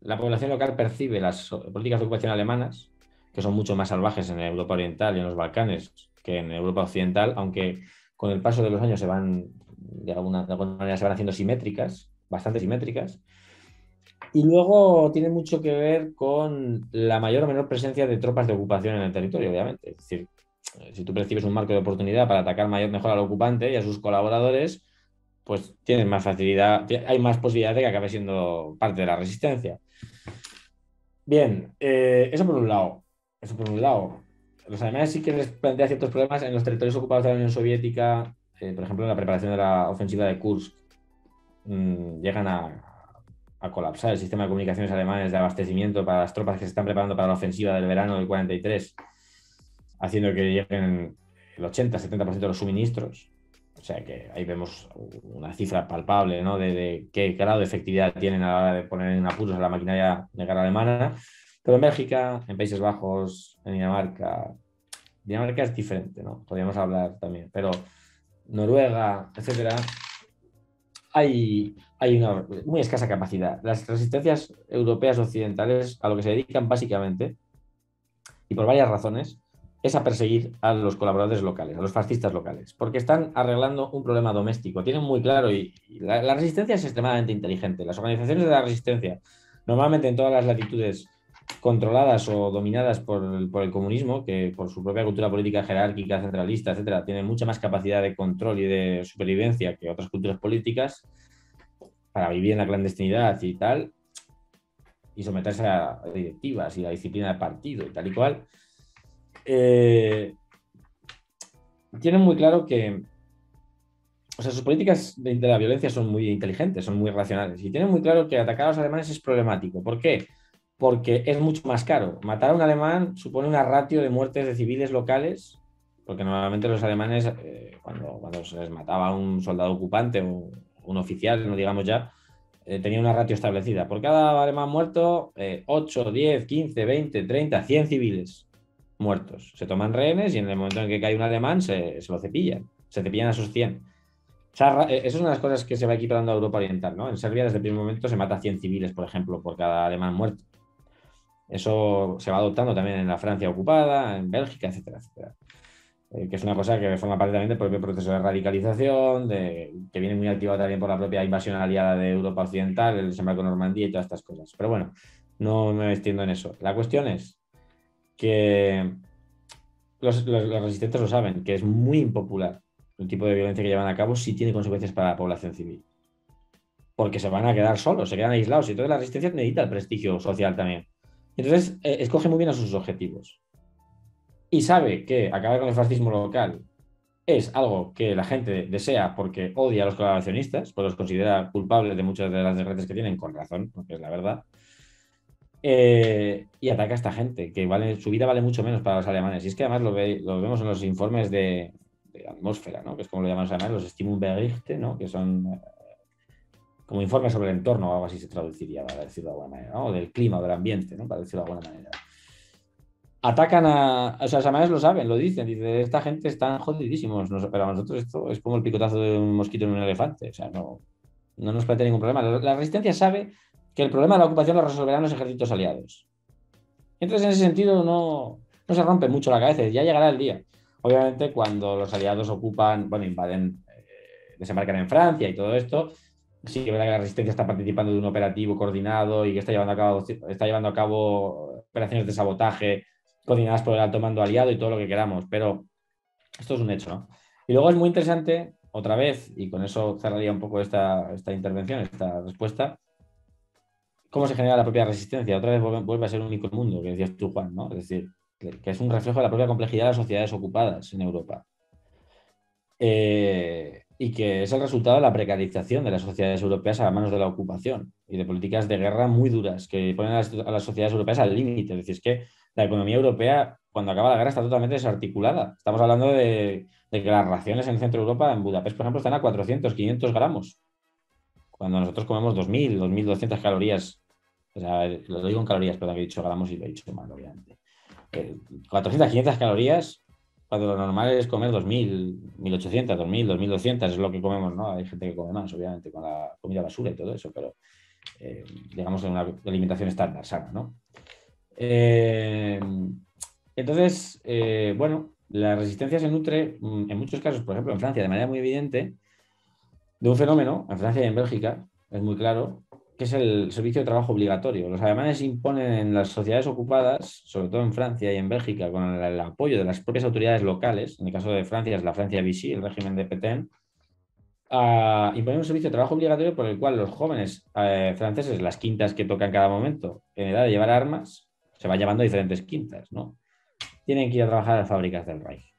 la población local percibe las políticas de ocupación alemanas, que son mucho más salvajes en Europa Oriental y en los Balcanes que en Europa Occidental, aunque con el paso de los años se van, de alguna, manera, se van haciendo simétricas, bastante simétricas. Y luego tiene mucho que ver con la mayor o menor presencia de tropas de ocupación en el territorio, obviamente. Es decir, si tú percibes un marco de oportunidad para atacar mayor, mejor al ocupante y a sus colaboradores, pues tienes más facilidad, hay más posibilidad de que acabe siendo parte de la resistencia. Bien, eh, eso por un lado. Eso por un lado. Los alemanes sí que les plantea ciertos problemas en los territorios ocupados de la Unión Soviética, eh, por ejemplo, en la preparación de la ofensiva de Kursk. Mm, llegan a, a, colapsar el sistema de comunicaciones alemanes de abastecimiento para las tropas que se están preparando para la ofensiva del verano del 43 haciendo que lleguen el 80-70% de los suministros. O sea que ahí vemos una cifra palpable ¿no? de, qué grado de efectividad tienen a la hora de poner en apuros a la maquinaria de guerra alemana. Pero en Bélgica, en Países Bajos, en Dinamarca, Dinamarca es diferente, ¿no? Podríamos hablar también, pero Noruega, etcétera, hay, hay una muy escasa capacidad. Las resistencias europeas occidentales a lo que se dedican básicamente, y por varias razones, es a perseguir a los colaboradores locales, a los fascistas locales, porque están arreglando un problema doméstico. Tienen muy claro y, la, resistencia es extremadamente inteligente. Las organizaciones de la resistencia, normalmente en todas las latitudes controladas o dominadas por el, comunismo, que por su propia cultura política jerárquica, centralista, etcétera, tienen mucha más capacidad de control y de supervivencia que otras culturas políticas para vivir en la clandestinidad y tal, y someterse a directivas y a disciplina de partido y tal y cual eh, tienen muy claro que, o sea, sus políticas de, la violencia son muy inteligentes, son muy racionales, y tienen muy claro que atacar a los alemanes es problemático. ¿Por qué? Porque es mucho más caro. Matar a un alemán supone una ratio de muertes de civiles locales, porque normalmente los alemanes, eh, cuando, cuando se les mataba a un soldado ocupante o un oficial, no digamos ya, eh, tenía una ratio establecida. Por cada alemán muerto, 8, 10, 15, 20, 30, 100 civiles muertos. Se toman rehenes y en el momento en que cae un alemán se, lo cepillan. Se cepillan a esos 100. Eh, eso es una de las cosas que se va equiparando a Europa Oriental. ¿no? En Serbia desde el primer momento se mata a 100 civiles, por ejemplo, por cada alemán muerto. Eso se va adoptando también en la Francia ocupada, en Bélgica, etcétera, etcétera. Eh, que es una cosa que forma parte también del propio proceso de radicalización, de, que viene muy activado también por la propia invasión aliada de Europa Occidental, el desembarco en Normandía y todas estas cosas. Pero bueno, no me extiendo en eso. La cuestión es, que los, resistentes lo saben, que es muy impopular el tipo de violencia que llevan a cabo si tiene consecuencias para la población civil. Porque se van a quedar solos, se quedan aislados. Y entonces la resistencia necesita el prestigio social también. Entonces, eh, escoge muy bien a sus objetivos. Y sabe que acabar con el fascismo local es algo que la gente desea porque odia a los colaboracionistas, porque los considera culpables de muchas de las desgracias que tienen, con razón, porque es la verdad. Eh, y ataca a esta gente, que vale, su vida vale mucho menos para los alemanes. Y es que además lo, vemos en los informes de, atmósfera, ¿no? que es como lo llaman los alemanes, los Stimmungsberichte, ¿no? que son como informes sobre el entorno o algo así se traduciría, para decirlo de alguna manera, o del clima o del ambiente, ¿no? para decirlo de alguna manera. Atacan a. O sea, los lo saben, lo dicen. Dice, esta gente están jodidísimos. pero a nosotros esto es como el picotazo de un mosquito en un elefante. O sea, no, no nos plantea ningún problema. La resistencia sabe que el problema de la ocupación lo resolverán los ejércitos aliados. Entonces, en ese sentido, no, se rompe mucho la cabeza, ya llegará el día. obviamente cuando los aliados ocupan, bueno, invaden, eh, desembarcan en Francia y todo esto, sí que verdad que la resistencia está participando de un operativo coordinado y que está llevando a cabo, está llevando a cabo operaciones de sabotaje coordinadas por el alto mando aliado y todo lo que queramos, pero esto es un hecho. Y luego es muy interesante, otra vez, y con eso cerraría un poco esta, esta intervención, esta respuesta, cómo se genera la propia resistencia. Otra vez vuelve a ser un único mundo, que decías tú, Juan, ¿no? Es decir, que es un reflejo de la propia complejidad de las sociedades ocupadas en Europa. Eh, y que es el resultado de la precarización de las sociedades europeas a manos de la ocupación y de políticas de guerra muy duras que ponen a las, sociedades europeas al límite. Es decir, es que la economía europea, cuando acaba la guerra, está totalmente desarticulada. Estamos hablando de, que las raciones en el centro de Europa, en Budapest, por ejemplo, están a 400, 500 gramos, cuando nosotros comemos 2.000, 2.200 calorías. O sea, lo digo en calorías, pero he dicho gramos y lo he dicho mal, obviamente. 400, eh, 500 calorías cuando lo normal es comer 2.000, 1.800, 2.000, 2.200, es lo que comemos, ¿no? Hay gente que come más, obviamente, con la comida basura y todo eso, pero eh, digamos en una alimentación estándar, sana, ¿no? Eh, entonces, eh, bueno, la resistencia se nutre, mm, en muchos casos, por ejemplo, en Francia, de manera muy evidente, de un fenómeno, en Francia y en Bélgica, es muy claro, que es el servicio de trabajo obligatorio. Los alemanes imponen en las sociedades ocupadas, sobre todo en Francia y en Bélgica, con el, apoyo de las propias autoridades locales, en el caso de Francia es la Francia Vichy, el régimen de Petain, a imponer un servicio de trabajo obligatorio por el cual los jóvenes eh, franceses, las quintas que tocan cada momento, en edad de llevar armas, se van llamando diferentes quintas, ¿no? Tienen que ir a trabajar a las fábricas del Reich,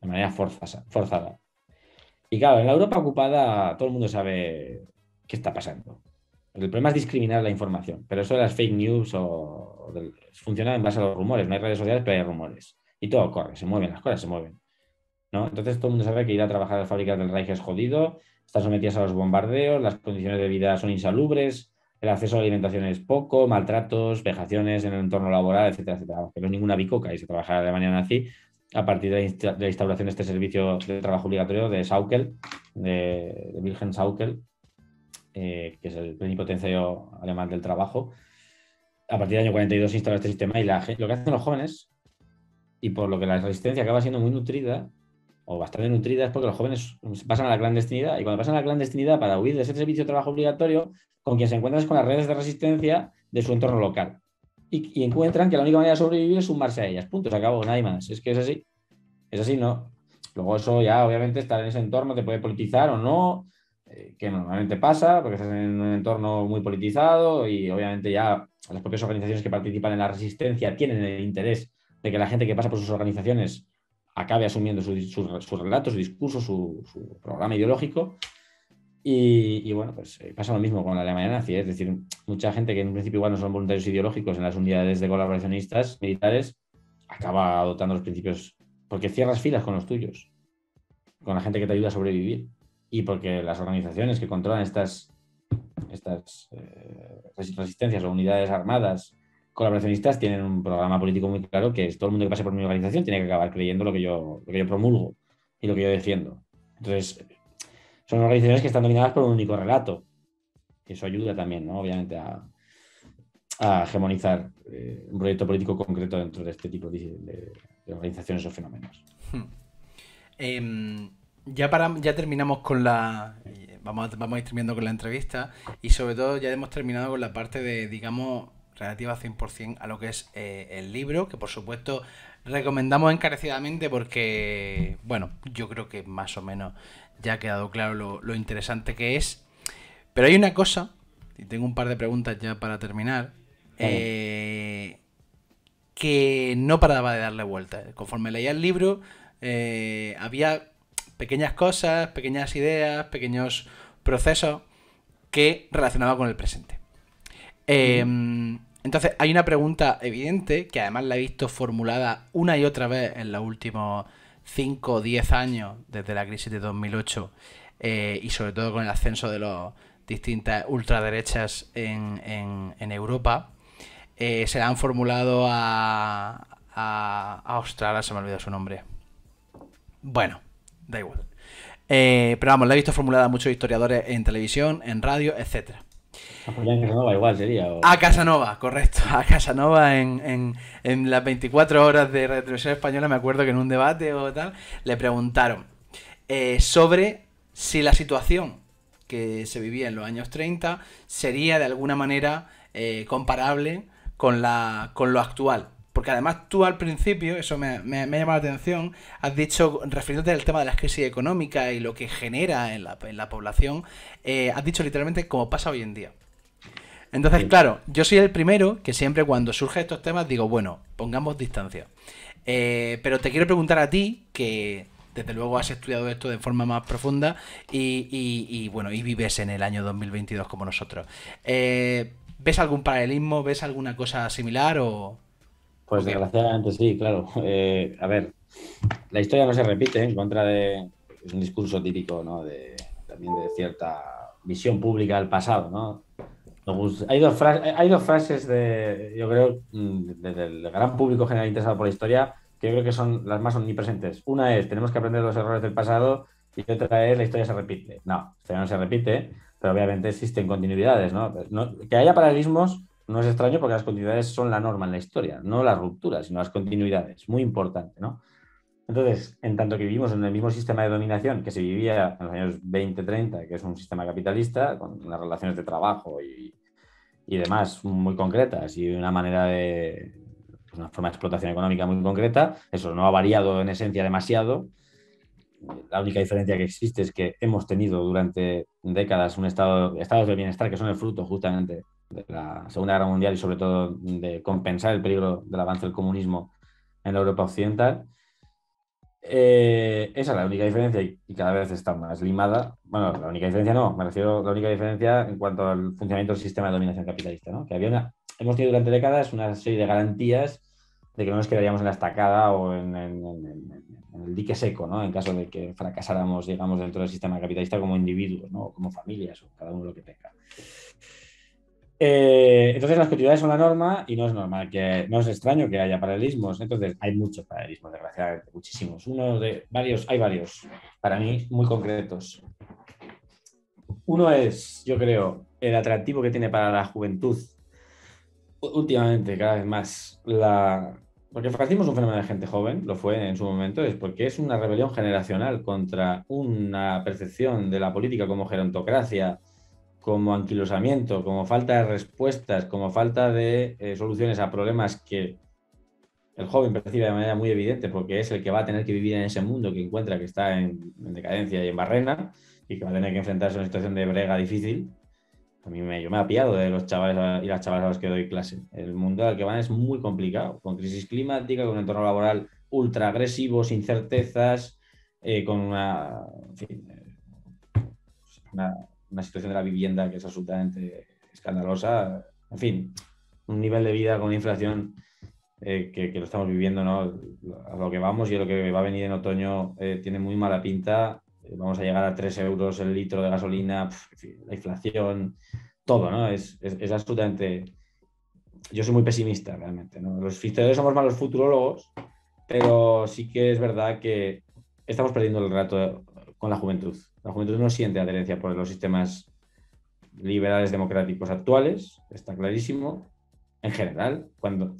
de manera forzada. Y claro, en la Europa ocupada todo el mundo sabe qué está pasando. El problema es discriminar la información, pero eso de las fake news o, funciona en base a los rumores. No hay redes sociales, pero hay rumores. Y todo corre, se mueven, las cosas se mueven. ¿no? Entonces todo el mundo sabe que ir a trabajar a las fábricas del Reich es jodido, están sometidas a los bombardeos, las condiciones de vida son insalubres, el acceso a la alimentación es poco, maltratos, vejaciones en el entorno laboral, etcétera, etcétera. Pero ninguna bicoca y se trabaja de Alemania nazi a partir de la instauración de este servicio de trabajo obligatorio de Saukel, de, de Wilhelm Saukel, eh, que es el plenipotenciario alemán del trabajo. A partir del año 42 se instala este sistema y la, lo que hacen los jóvenes, y por lo que la resistencia acaba siendo muy nutrida, o bastante nutrida, es porque los jóvenes pasan a la clandestinidad y cuando pasan a la clandestinidad para huir de ese servicio de trabajo obligatorio, con quien se encuentran es con las redes de resistencia de su entorno local. Y, y, encuentran que la única manera de sobrevivir es sumarse a ellas. Punto, se acabó, nadie más. Es que es así. Es así, ¿no? Luego eso ya, obviamente, estar en ese entorno te puede politizar o no, que normalmente pasa, porque estás en un entorno muy politizado y obviamente ya las propias organizaciones que participan en la resistencia tienen el interés de que la gente que pasa por sus organizaciones acabe asumiendo su, su, relato, su discurso, su, programa ideológico. Y, bueno, pues eh, pasa lo mismo con la Alemania nazi, ¿eh? es decir, mucha gente que en principio igual no son voluntarios ideológicos en las unidades de colaboracionistas militares, acaba adoptando los principios, porque cierras filas con los tuyos, con la gente que te ayuda a sobrevivir y porque las organizaciones que controlan estas, estas eh, resistencias o unidades armadas colaboracionistas tienen un programa político muy claro que es todo el mundo que pase por mi organización tiene que acabar creyendo lo que yo, lo que yo promulgo y lo que yo defiendo. Entonces, son organizaciones que están dominadas por un único relato. Y eso ayuda también, ¿no? Obviamente, a, a hegemonizar eh, un proyecto político concreto dentro de este tipo de, organizaciones o fenómenos. Hmm. Em, ya, para, ya terminamos con la. Vamos a, vamos a ir terminando con la entrevista y sobre todo ya hemos terminado con la parte de, digamos, relativa 100% a lo que es eh, el libro, que por supuesto recomendamos encarecidamente porque, bueno, yo creo que más o menos ya ha quedado claro lo, interesante que es. Pero hay una cosa, y tengo un par de preguntas ya para terminar, eh, que no paraba de darle vuelta. Conforme leía el libro, eh, había pequeñas cosas, pequeñas ideas, pequeños procesos que relacionaba con el presente. Em, entonces, hay una pregunta evidente, que además la he visto formulada una y otra vez en los últimos 5 o 10 años, desde la crisis de 2008, eh, y sobre todo con el ascenso de las distintas ultraderechas en, Europa, eh, se la han formulado a, a, a se me olvidó su nombre. Bueno, da igual. Eh, pero vamos, la he visto formulada a muchos historiadores en televisión, en radio, etc. Apoyar Casanova igual sería. A Casanova, correcto. A Casanova en, en, las 24 horas de Retroversión Española, me acuerdo que en un debate o tal, le preguntaron eh, sobre si la situación que se vivía en los años 30 sería de alguna manera eh, comparable con, la, con lo actual. Porque además tú al principio, eso me, me, ha llamado la atención, has dicho, refiriéndote al tema de la crisis económica y lo que genera en la, en la población, eh, has dicho literalmente como pasa hoy en día. Entonces, claro, yo soy el primero que siempre cuando surgen estos temas digo, bueno, pongamos distancia. Eh, pero te quiero preguntar a ti, que desde luego has estudiado esto de forma más profunda y, bueno, y vives en el año 2022 como nosotros. Eh, ¿Ves algún paralelismo? ¿Ves alguna cosa similar o...? Pues desgraciadamente sí, claro. Eh, a ver, la historia no se repite en contra de... Es un discurso típico, ¿no? De, también de cierta visión pública del pasado, ¿no? Hay dos, hay dos frases de, yo creo, mm, del gran público general interesado por la historia que yo creo que son las más omnipresentes. Una es, tenemos que aprender los errores del pasado y otra es, la historia se repite. No, la historia no se repite, pero obviamente existen continuidades, ¿no? que haya paralelismos no es extraño porque las continuidades son la norma en la historia, no las rupturas, sino las continuidades. Muy importante, ¿no? Entonces, en tanto que vivimos en el mismo sistema de dominación que se vivía en los años 20-30, que es un sistema capitalista, con unas relaciones de trabajo y, demás muy concretas y una manera de, pues una forma de explotación económica muy concreta, eso no ha variado en esencia demasiado. La única diferencia que existe es que hemos tenido durante décadas un estado, estados de bienestar que son el fruto justamente de la Segunda Guerra Mundial y sobre todo de compensar el peligro del avance del comunismo en la Europa occidental eh, esa es la única diferencia y, cada vez está más limada. Bueno, la única diferencia no, me refiero a la única diferencia en cuanto al funcionamiento del sistema de dominación capitalista, ¿no? Que había una, hemos tenido durante décadas una serie de garantías de que no nos quedaríamos en la estacada o en, el dique seco, ¿no? En caso de que fracasáramos, digamos, dentro del sistema capitalista como individuos, ¿no? Como familias o cada uno lo que tenga. Eh, entonces las continuidades son la norma y no es normal no es extraño que haya paralelismos. Entonces hay muchos paralelismos, desgraciadamente, muchísimos. Uno de varios, hay varios, para mí muy concretos. Uno es, yo creo, el atractivo que tiene para la juventud últimamente, cada vez más. Porque el es un fenómeno de gente joven, lo fue en su momento, es porque es una rebelión generacional contra una percepción de la política como gerontocracia, como anquilosamiento, como falta de respuestas, como falta de eh, soluciones a problemas que el joven percibe de manera muy evidente porque es el que va a tener que vivir en ese mundo que encuentra que está en, decadencia y en barrena y que va a tener que enfrentarse a una situación de brega difícil. A mí me, yo me apiado de los chavales y las chavalas a los que doy clase. El mundo al que van es muy complicado, con crisis climática, con un entorno laboral ultra agresivo, sin certezas, eh, con una, en fin, eh, una una situación de la vivienda que es absolutamente escandalosa. En fin, un nivel de vida con inflación eh, que, lo estamos viviendo, ¿no? A lo que vamos y a lo que va a venir en otoño eh, tiene muy mala pinta. Eh, vamos a llegar a 3 euros el litro de gasolina, la inflación, todo, ¿no? Es, es, absolutamente... Yo soy muy pesimista realmente, ¿no? Los historiadores somos malos futurólogos, pero sí que es verdad que estamos perdiendo el rato con la juventud. La juventud no siente adherencia por los sistemas liberales democráticos actuales, está clarísimo, en general. Cuando,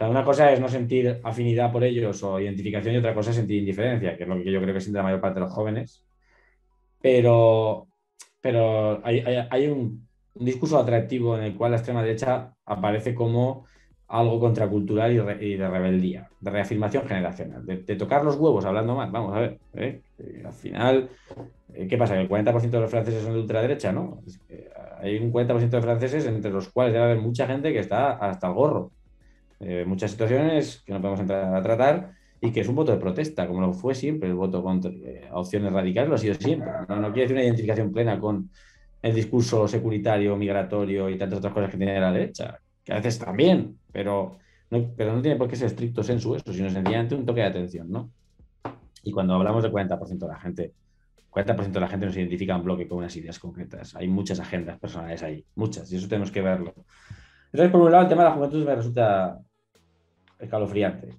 una cosa es no sentir afinidad por ellos o identificación y otra cosa es sentir indiferencia, que es lo que yo creo que siente la mayor parte de los jóvenes. Pero, pero hay, un, un, discurso atractivo en el cual la extrema derecha aparece como algo contracultural y, de rebeldía, de reafirmación generacional, de, tocar los huevos hablando mal. Vamos a ver, ¿eh? Eh, al final, eh, ¿qué pasa? El 40% de los franceses son de ultraderecha, ¿no? hay un 40% de franceses entre los cuales debe haber mucha gente que está hasta el gorro. muchas situaciones que no podemos entrar a tratar y que es un voto de protesta, como lo fue siempre el voto contra opciones radicales, lo ha sido siempre. No, no quiere decir una identificación plena con el discurso securitario, migratorio y tantas otras cosas que tiene la derecha que a veces también, pero no, pero no tiene por qué ser estricto sensu eso, sino sencillamente un toque de atención, ¿no? Y cuando hablamos del 40% de la gente, 40% de la gente nos identifica en bloque con unas ideas concretas. Hay muchas agendas personales ahí, muchas, y eso tenemos que verlo. Entonces, por un lado, el tema de la juventud me resulta escalofriante.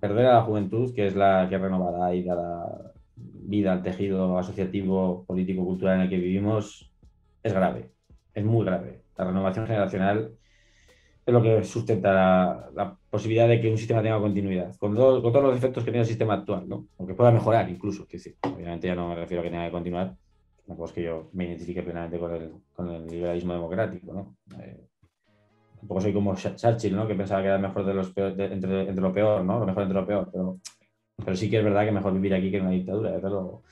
Perder a la juventud, que es la que renovará y dará vida al tejido asociativo, político, cultural en el que vivimos, es grave es muy grave. La renovación generacional es lo que sustenta la, posibilidad de que un sistema tenga continuidad, con, todos los efectos que tiene el sistema actual, ¿no? Aunque pueda mejorar incluso, que decir, obviamente ya no me refiero a que tenga que continuar, no es que yo me identifique plenamente con el, con el liberalismo democrático, ¿no? Eh, un poco soy como Churchill, ¿no? Que pensaba que era mejor de los entre, entre, lo peor, ¿no? Lo mejor entre lo peor, pero, pero sí que es verdad que mejor vivir aquí que en una dictadura, desde luego.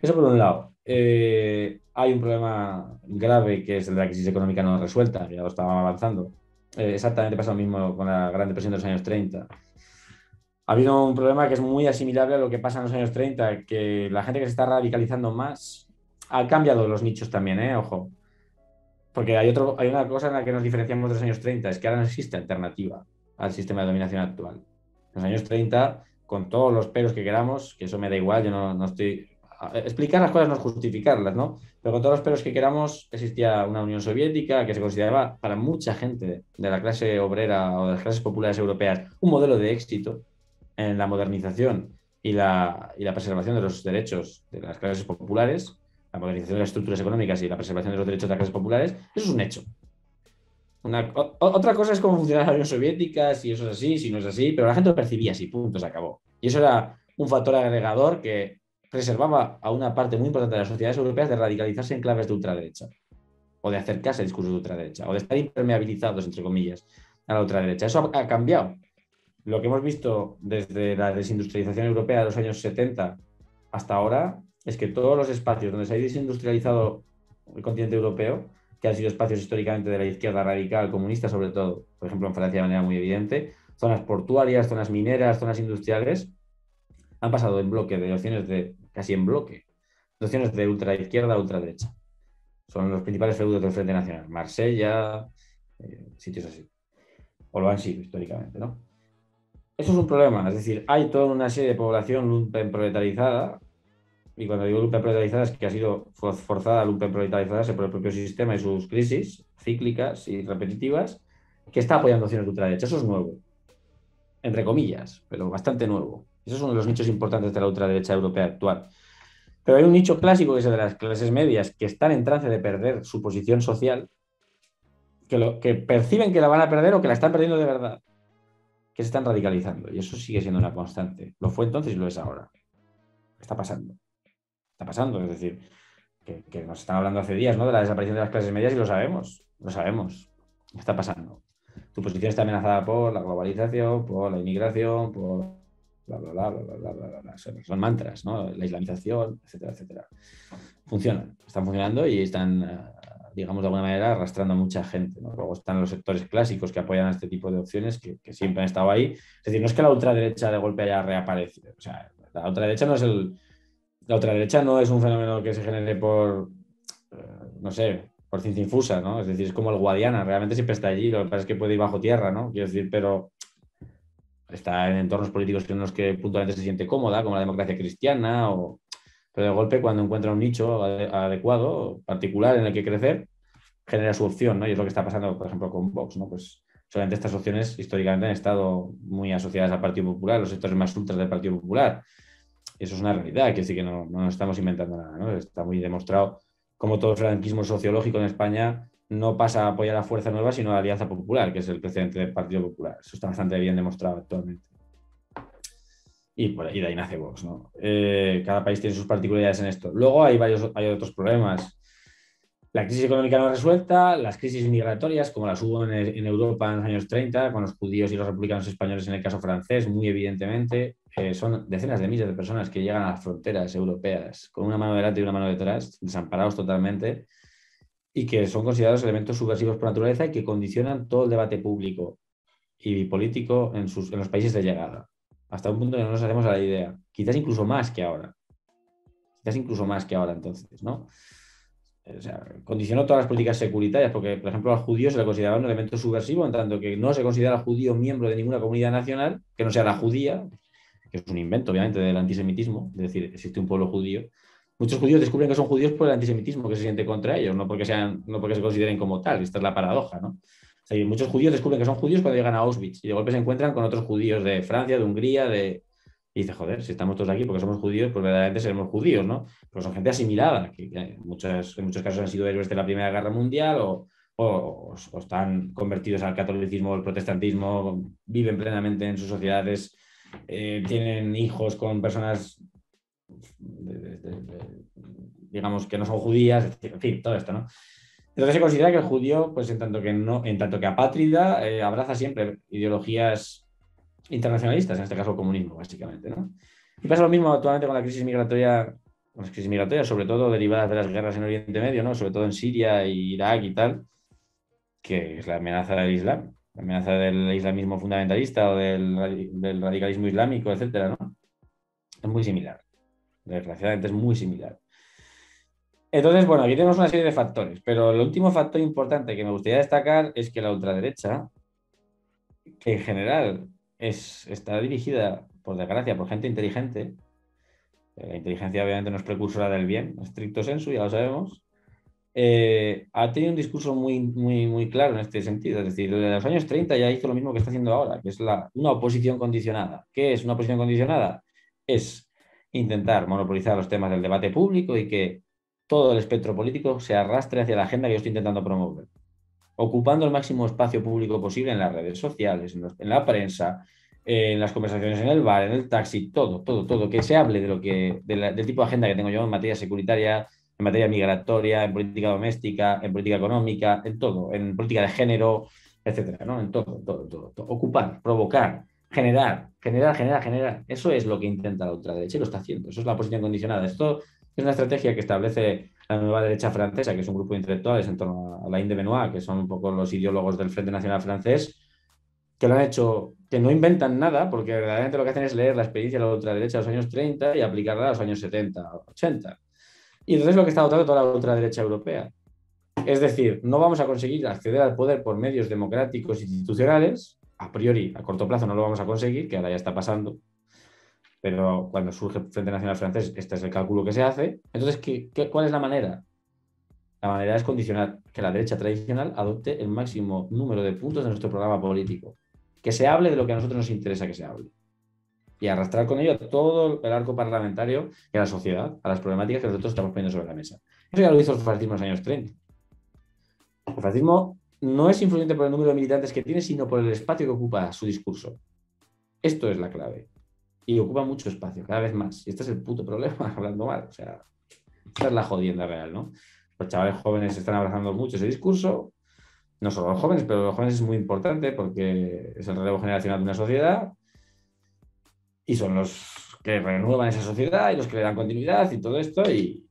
Eso por un lado. Eh, hay un problema grave que es el de la crisis económica no resuelta, que ya lo estábamos avanzando. Eh, exactamente pasa lo mismo con la Gran Depresión de los años 30. Ha habido un problema que es muy asimilable a lo que pasa en los años 30, que la gente que se está radicalizando más ha cambiado los nichos también, ¿eh? Ojo. Porque hay, otro, hay una cosa en la que nos diferenciamos de los años 30, es que ahora no existe alternativa al sistema de dominación actual. En los años 30, con todos los peros que queramos, que eso me da igual, yo no, no estoy explicar las cosas no es justificarlas, ¿no? Pero con todos los peros que queramos, existía una Unión Soviética que se consideraba para mucha gente de la clase obrera o de las clases populares europeas un modelo de éxito en la modernización y la, y la preservación de los derechos de las clases populares, la modernización de las estructuras económicas y la preservación de los derechos de las clases populares, eso es un hecho. Una, otra cosa es cómo funcionaba la Unión Soviética, si eso es así, si no es así, pero la gente percibía así, punto, se acabó. Y eso era un factor agregador que preservaba a una parte muy importante de las sociedades europeas de radicalizarse en claves de ultraderecha, o de acercarse al discurso de ultraderecha, o de estar impermeabilizados, entre comillas, a la ultraderecha. Eso ha, cambiado. Lo que hemos visto desde la desindustrialización europea de los años 70 hasta ahora es que todos los espacios donde se ha desindustrializado el continente europeo, que han sido espacios históricamente de la izquierda radical, comunista sobre todo, por ejemplo en Francia de manera muy evidente, zonas portuarias, zonas mineras, zonas industriales, han pasado en bloque de opciones de casi en bloque, opciones de ultraizquierda a ultraderecha. Son los principales feudos del Frente Nacional. Marsella, eh, sitios así. O lo han sido históricamente, ¿no? Eso es un problema. Es decir, hay toda una serie de población lumpen proletarizada. Y cuando digo lumpen proletarizada es que ha sido forzada a lumpen proletarizarse por el propio sistema y sus crisis cíclicas y repetitivas, que está apoyando opciones de ultraderecha. Eso es nuevo. Entre comillas, pero bastante nuevo. Esos son los nichos importantes de la ultraderecha europea actual. Pero hay un nicho clásico que es el de las clases medias que están en trance de perder su posición social, que, lo, que perciben que la van a perder o que la están perdiendo de verdad, que se están radicalizando. Y eso sigue siendo una constante. Lo fue entonces y lo es ahora. Está pasando. Está pasando. Es decir, que, que nos están hablando hace días ¿no? de la desaparición de las clases medias y lo sabemos. Lo sabemos. Está pasando. Tu posición está amenazada por la globalización, por la inmigración, por son mantras, ¿no? La islamización, etcétera, etcétera. Funcionan, están funcionando y están, eh, digamos, de alguna manera arrastrando a mucha gente. Luego están los sectores clásicos que apoyan a este tipo de opciones que, siempre han estado ahí. Es decir, no es que la ultraderecha de golpe haya reaparecido. O sea, la ultraderecha no es el. La ultraderecha no es un fenómeno que se genere por, eh, no sé, por ciencia infusa, ¿no? Es decir, es como el Guadiana, realmente siempre está allí, lo que pasa es que puede ir bajo tierra, ¿no? Quiero decir, pero está en entornos políticos en los que puntualmente se siente cómoda, como la democracia cristiana, o... pero de golpe cuando encuentra un nicho adecuado, particular en el que crecer, genera su opción, ¿no? Y es lo que está pasando, por ejemplo, con Vox, ¿no? Pues solamente estas opciones históricamente han estado muy asociadas al Partido Popular, los sectores más ultras del Partido Popular. Eso es una realidad, que sí que no, no nos estamos inventando nada, ¿no? Está muy demostrado como todo el franquismo sociológico en España no pasa a apoyar a Fuerza Nueva, sino a la Alianza Popular, que es el presidente del Partido Popular. Eso está bastante bien demostrado actualmente. Y, por ahí de ahí nace Vox. ¿no? Eh, cada país tiene sus particularidades en esto. Luego hay varios hay otros problemas. La crisis económica no resuelta, las crisis migratorias, como las hubo en, Europa en los años 30, con los judíos y los republicanos españoles en el caso francés, muy evidentemente. Eh, son decenas de miles de personas que llegan a las fronteras europeas con una mano delante y una mano detrás, desamparados totalmente y que son considerados elementos subversivos por naturaleza y que condicionan todo el debate público y político en, sus, en los países de llegada. Hasta un punto que no nos hacemos a la idea. Quizás incluso más que ahora. Quizás incluso más que ahora entonces, ¿no? O sea, condicionó todas las políticas securitarias, porque, por ejemplo, al judío se le consideraba un elemento subversivo, en tanto que no se considera judío miembro de ninguna comunidad nacional, que no sea la judía, que es un invento, obviamente, del antisemitismo, es decir, existe un pueblo judío, muchos judíos descubren que son judíos por el antisemitismo que se siente contra ellos, no porque, sean, no porque se consideren como tal. Esta es la paradoja, ¿no? muchos judíos descubren que son judíos cuando llegan a Auschwitz y de golpe se encuentran con otros judíos de Francia, de Hungría, de, Y dice, joder, si estamos todos aquí porque somos judíos, pues verdaderamente seremos judíos, ¿no? Pero son gente asimilada, que, en, muchos, en muchos casos han sido héroes de la Primera Guerra Mundial o, o, están convertidos al catolicismo o al protestantismo, viven plenamente en sus sociedades, eh, tienen hijos con personas, digamos, que no son judías, en fin, todo esto, ¿no? Entonces se considera que el judío, pues en tanto que no, en tanto que apátrida, eh, abraza siempre ideologías internacionalistas, en este caso el comunismo, básicamente, ¿no? Y pasa lo mismo actualmente con la crisis migratoria, con las crisis migratorias, sobre todo derivadas de las guerras en Oriente Medio, ¿no? Sobre todo en Siria, y Irak y tal, que es la amenaza del Islam, la amenaza del islamismo fundamentalista o del, del radicalismo islámico, etcétera, ¿no? Es muy similar. Desgraciadamente es muy similar. Entonces, bueno, aquí tenemos una serie de factores, pero el último factor importante que me gustaría destacar es que la ultraderecha, que en general es, está dirigida, por desgracia, por gente inteligente, eh, la inteligencia obviamente no es precursora del bien, estricto sensu, ya lo sabemos, eh, ha tenido un discurso muy, muy, muy claro en este sentido. Es decir, de los años 30 ya hizo lo mismo que está haciendo ahora, que es la, una oposición condicionada. ¿Qué es una oposición condicionada? Es intentar monopolizar los temas del debate público y que todo el espectro político se arrastre hacia la agenda que yo estoy intentando promover, ocupando el máximo espacio público posible en las redes sociales, en, la prensa, en las conversaciones en el bar, en el taxi, todo, todo, todo, que se hable de lo que, del tipo de agenda que tengo yo en materia securitaria, en materia migratoria, en política doméstica, en política económica, en todo, en política de género, etcétera, ¿no? En todo, todo, todo, todo. Ocupar, provocar, generar, generar, generar, generar. Eso es lo que intenta la ultraderecha y lo está haciendo. Eso es la posición condicionada. Esto es una estrategia que establece la nueva derecha francesa, que es un grupo de intelectuales en torno a la de Benoit, que son un poco los ideólogos del Frente Nacional francés, que lo han hecho, que no inventan nada, porque verdaderamente lo que hacen es leer la experiencia de la ultraderecha de los años 30 y aplicarla a los años 70, 80. Y entonces lo que está votando toda la ultraderecha europea. Es decir, no vamos a conseguir acceder al poder por medios democráticos institucionales, a priori, a corto plazo no lo vamos a conseguir, que ahora ya está pasando, pero cuando surge Frente Nacional Francés, este es el cálculo que se hace. Entonces, ¿qué, cuál es la manera? La manera es condicionar que la derecha tradicional adopte el máximo número de puntos de nuestro programa político. Que se hable de lo que a nosotros nos interesa que se hable. Y arrastrar con ello todo el arco parlamentario y a la sociedad, a las problemáticas que nosotros estamos poniendo sobre la mesa. Eso ya lo hizo el fascismo en los años 30. El fascismo no es influyente por el número de militantes que tiene, sino por el espacio que ocupa su discurso. Esto es la clave y ocupa mucho espacio, cada vez más. Y este es el puto problema, hablando mal. O sea, esta es la jodienda real, ¿no? Los chavales jóvenes están abrazando mucho ese discurso. No solo los jóvenes, pero los jóvenes es muy importante porque es el relevo generacional de una sociedad y son los que renuevan esa sociedad y los que le dan continuidad y todo esto y,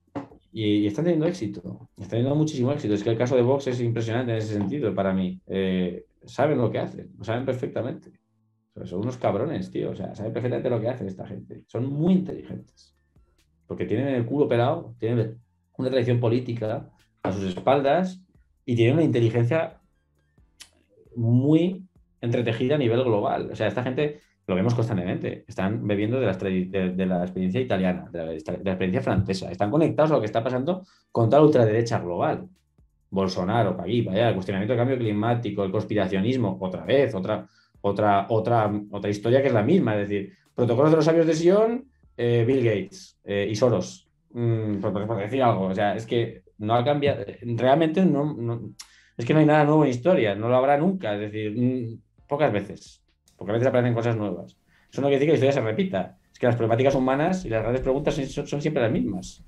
y, están teniendo éxito, están teniendo muchísimo éxito. Es que el caso de Vox es impresionante en ese sentido para mí. Eh, saben lo que hacen, lo saben perfectamente son unos cabrones, tío. O sea, saben perfectamente lo que hace esta gente. Son muy inteligentes. Porque tienen el culo pelado, tienen una tradición política a sus espaldas y tienen una inteligencia muy entretejida a nivel global. O sea, esta gente lo vemos constantemente. Están bebiendo de la, de, la experiencia italiana, de la, experiencia francesa. Están conectados a lo que está pasando con toda la ultraderecha global. Bolsonaro, para aquí, el cuestionamiento del cambio climático, el conspiracionismo, otra vez, otra, otra, otra, otra historia que es la misma, es decir, protocolos de los sabios de Sion, eh, Bill Gates eh, y Soros, mm, por, decir algo, o sea, es que no ha cambiado, realmente no, es que no hay nada nuevo en historia, no lo habrá nunca, es decir, mm, pocas veces, porque a veces aparecen cosas nuevas. Eso no quiere decir que la historia se repita, es que las problemáticas humanas y las grandes preguntas son, siempre las mismas,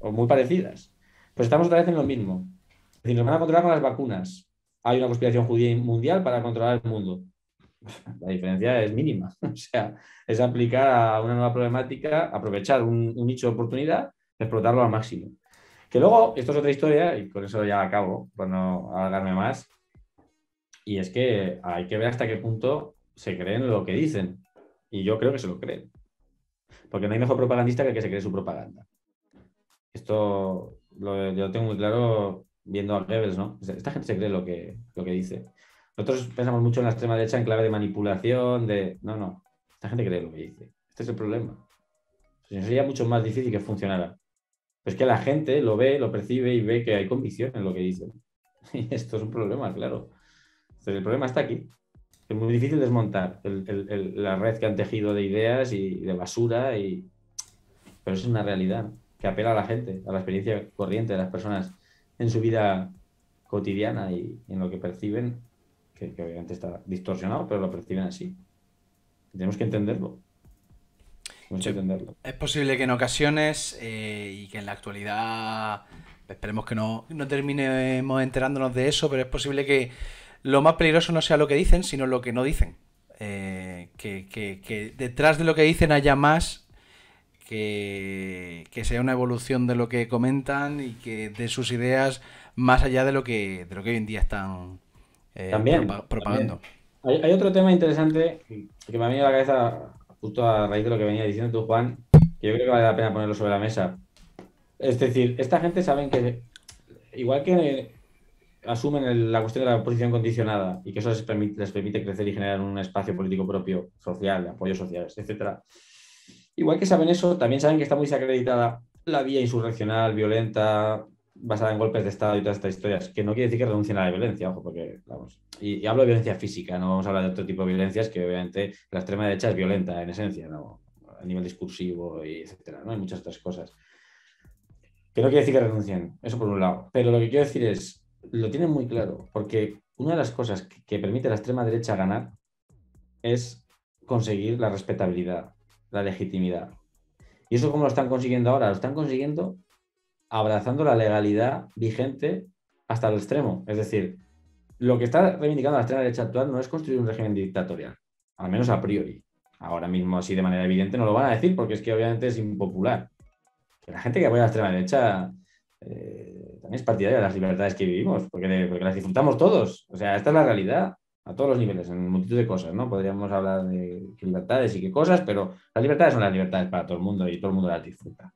o muy parecidas. Pues estamos otra vez en lo mismo. Es decir, nos van a controlar con las vacunas. Hay una conspiración judía mundial para controlar el mundo la diferencia es mínima. O sea, es aplicar a una nueva problemática, aprovechar un, nicho de oportunidad, explotarlo al máximo. Que luego, esto es otra historia, y con eso ya acabo, para no alargarme más, y es que hay que ver hasta qué punto se creen lo que dicen. Y yo creo que se lo creen. Porque no hay mejor propagandista que el que se cree su propaganda. Esto lo, yo lo tengo muy claro viendo a Goebbels, ¿no? Esta gente se cree lo que, lo que dice. Nosotros pensamos mucho en la extrema derecha en clave de manipulación, de... No, no. Esta gente cree lo que dice. Este es el problema. Sería mucho más difícil que funcionara. Pero es que la gente lo ve, lo percibe y ve que hay convicción en lo que dicen. Y esto es un problema, claro. el problema está aquí. Es muy difícil desmontar la red que han tejido de ideas y de basura, y... pero es una realidad que apela a la gente, a la experiencia corriente de las personas en su vida cotidiana y, en lo que perciben, que, obviamente está distorsionado, pero lo perciben así. Tenemos que entenderlo. Tenemos que entenderlo. Es posible que en ocasiones eh, y que en la actualidad esperemos que no, no terminemos enterándonos de eso, pero es posible que lo más peligroso no sea lo que dicen, sino lo que no dicen. Eh, que, detrás de lo que dicen haya más que, sea una evolución de lo que comentan y que de sus ideas más allá de lo que, de lo que hoy en día están eh, propagando. Hay, otro tema interesante que me ha venido a la cabeza justo a raíz de lo que venía diciendo tú, Juan, que yo creo que vale la pena ponerlo sobre la mesa. Es decir, esta gente saben que, igual que asumen la cuestión de la oposición condicionada y que eso les permite, les permite crecer y generar un espacio político propio, social, de apoyos sociales, etc. Igual que saben eso, también saben que está muy desacreditada la vía insurreccional, violenta, basada en golpes de Estado y todas estas historias, que no quiere decir que renuncien a la violencia, ojo, porque, vamos, y, hablo de violencia física, no vamos a hablar de otro tipo de violencias, que obviamente la extrema derecha es violenta en esencia, ¿no? a nivel discursivo y etcétera, ¿no? Hay muchas otras cosas. Que no quiere decir que renuncien, eso por un lado. Pero lo que quiero decir es, lo tienen muy claro, porque una de las cosas que, permite a la extrema derecha ganar es conseguir la respetabilidad, la legitimidad. ¿Y eso cómo lo están consiguiendo ahora? Lo están consiguiendo abrazando la legalidad vigente hasta el extremo. Es decir, lo que está reivindicando la extrema derecha actual no es construir un régimen dictatorial, al menos a priori. Ahora mismo, así de manera evidente, no lo van a decir porque es que obviamente es impopular. la gente que apoya a la extrema derecha eh, es partidaria de las libertades que vivimos, porque, las disfrutamos todos. O sea, esta es la realidad a todos los niveles, en multitud de cosas, ¿no? Podríamos hablar de qué libertades y qué cosas, pero las libertades son las libertades para todo el mundo y todo el mundo las disfruta.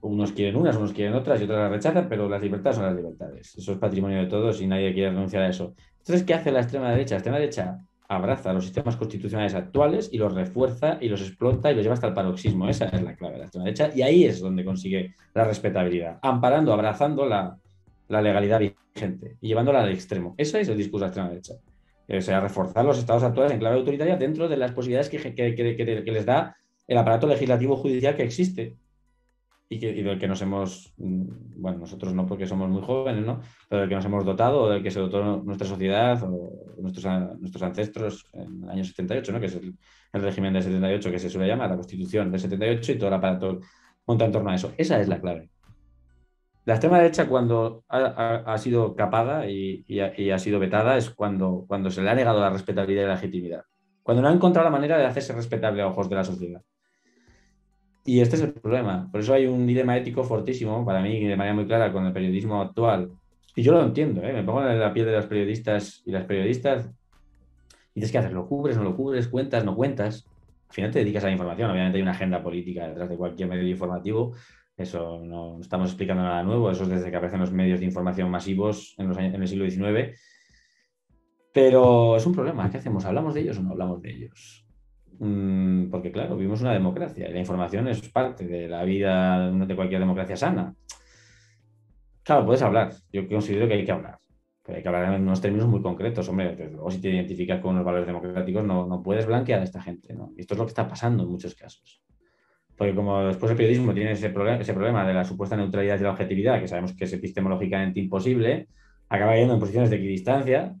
Unos quieren unas, unos quieren otras y otras las rechazan, pero las libertades son las libertades. Eso es patrimonio de todos y nadie quiere renunciar a eso. Entonces, ¿qué hace la extrema derecha? La extrema derecha abraza los sistemas constitucionales actuales y los refuerza y los explota y los lleva hasta el paroxismo. Esa es la clave de la extrema derecha y ahí es donde consigue la respetabilidad, amparando, abrazando la, legalidad vigente y llevándola al extremo. Ese es el discurso de la extrema derecha. O sea, reforzar los estados actuales en clave autoritaria dentro de las posibilidades que, que les da el aparato legislativo judicial que existe y, que, del que nos hemos, mm, bueno, nosotros no porque somos muy jóvenes, ¿no? Pero del que nos hemos dotado o del que se dotó nuestra sociedad o nuestros, nuestros ancestros en el año 78, ¿no? Que es el, régimen del 78 que se suele llamar, la constitución del 78 y todo el aparato monta en torno a eso. Esa es la clave. La extrema derecha cuando ha, sido capada y, y, ha, sido vetada es cuando, cuando se le ha negado la respetabilidad y la legitimidad. Cuando no ha encontrado la manera de hacerse respetable a ojos de la sociedad. Y este es el problema. Por eso hay un dilema ético fortísimo para mí, de manera muy clara, con el periodismo actual. Y yo lo entiendo, ¿eh? me pongo en la piel de los periodistas y las periodistas. Y tienes que hacer, ¿lo cubres, no lo cubres? ¿Cuentas, no cuentas? Al final te dedicas a la información. Obviamente hay una agenda política detrás de cualquier medio informativo. Eso no estamos explicando nada nuevo. Eso es desde que aparecen los medios de información masivos en, los en el siglo XIX. Pero es un problema. ¿Qué hacemos? ¿Hablamos de ellos o no hablamos de ellos? Mm, porque claro, vivimos una democracia y la información es parte de la vida de cualquier democracia sana. Claro, puedes hablar, yo considero que hay que hablar, pero hay que hablar en unos términos muy concretos, hombre, o si te identificas con unos valores democráticos no, no puedes blanquear a esta gente, ¿no? Y esto es lo que está pasando en muchos casos. Porque como después el periodismo tiene ese, problema, ese problema de la supuesta neutralidad y la objetividad, que sabemos que es epistemológicamente imposible, acaba yendo en posiciones de equidistancia.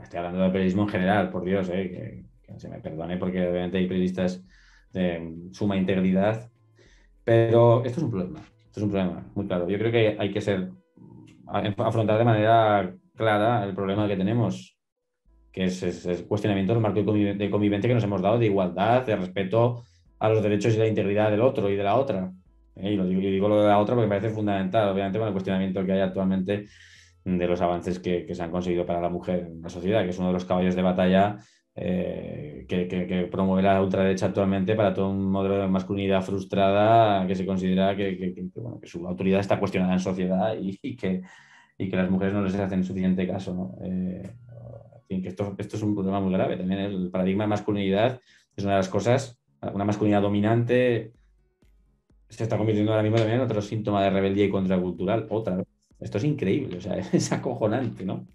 Estoy hablando del periodismo en general, por Dios, ¿eh? Que, se me perdone porque obviamente hay periodistas de suma integridad, pero esto es un problema, esto es un problema, muy claro. Yo creo que hay que ser, afrontar de manera clara el problema que tenemos, que es, el cuestionamiento del marco de convivencia que nos hemos dado de igualdad, de respeto a los derechos y la integridad del otro y de la otra. ¿eh? Y lo digo, digo, lo de la otra porque me parece fundamental, obviamente, con el cuestionamiento que hay actualmente de los avances que, que, se han conseguido para la mujer en la sociedad, que es uno de los caballos de batalla eh, que, promueve la ultraderecha actualmente para todo un modelo de masculinidad frustrada que se considera que, su autoridad está cuestionada en sociedad y, que, que las mujeres no les hacen suficiente caso. Eh, que esto, esto es un problema muy grave. También el paradigma de masculinidad es una de las cosas, una masculinidad dominante se está convirtiendo ahora mismo también en otro síntoma de rebeldía y contracultural. Otra. Esto es increíble, o sea, es acojonante, ¿no?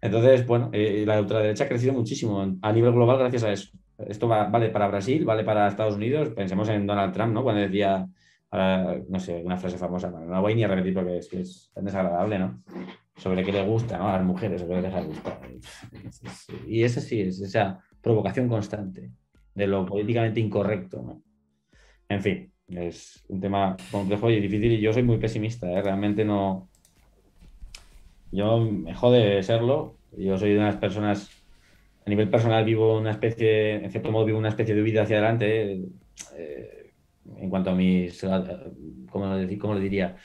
Entonces, bueno, eh, la ultraderecha ha crecido muchísimo a nivel global gracias a eso. Esto vale para Brasil, vale para Estados Unidos. Pensemos en Donald Trump, ¿no? Cuando decía, no sé, una frase famosa, no voy ni a repetir porque es, es tan desagradable, ¿no? Sobre qué le gusta, ¿no? A las mujeres, sobre qué les gusta. Y eso sí, es esa provocación constante de lo políticamente incorrecto, ¿no? En fin, es un tema complejo y difícil y yo soy muy pesimista, ¿eh? realmente no... Yo me jode serlo, yo soy de unas personas, a nivel personal vivo una especie, en cierto modo vivo una especie de vida hacia adelante, eh, en cuanto a mis, ¿cómo cómo lo diría?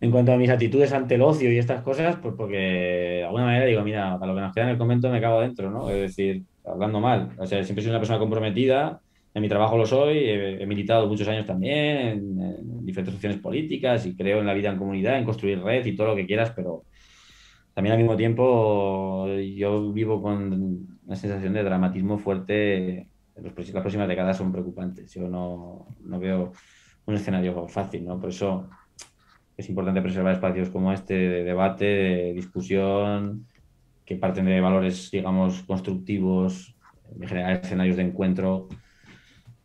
En cuanto a mis actitudes ante el ocio y estas cosas, pues porque de alguna manera digo, mira, para lo que nos queda en el convento me cago dentro, ¿no? Es decir, hablando mal. O sea, siempre soy una persona comprometida, en mi trabajo lo soy, he, militado muchos años también en, diferentes opciones políticas y creo en la vida en comunidad, en construir red y todo lo que quieras, pero también al mismo tiempo yo vivo con una sensación de dramatismo fuerte. Las próximas décadas son preocupantes. Yo no, no veo un escenario fácil, ¿no? Por eso es importante preservar espacios como este de debate, de discusión, que parten de valores, digamos, constructivos, generar escenarios de encuentro.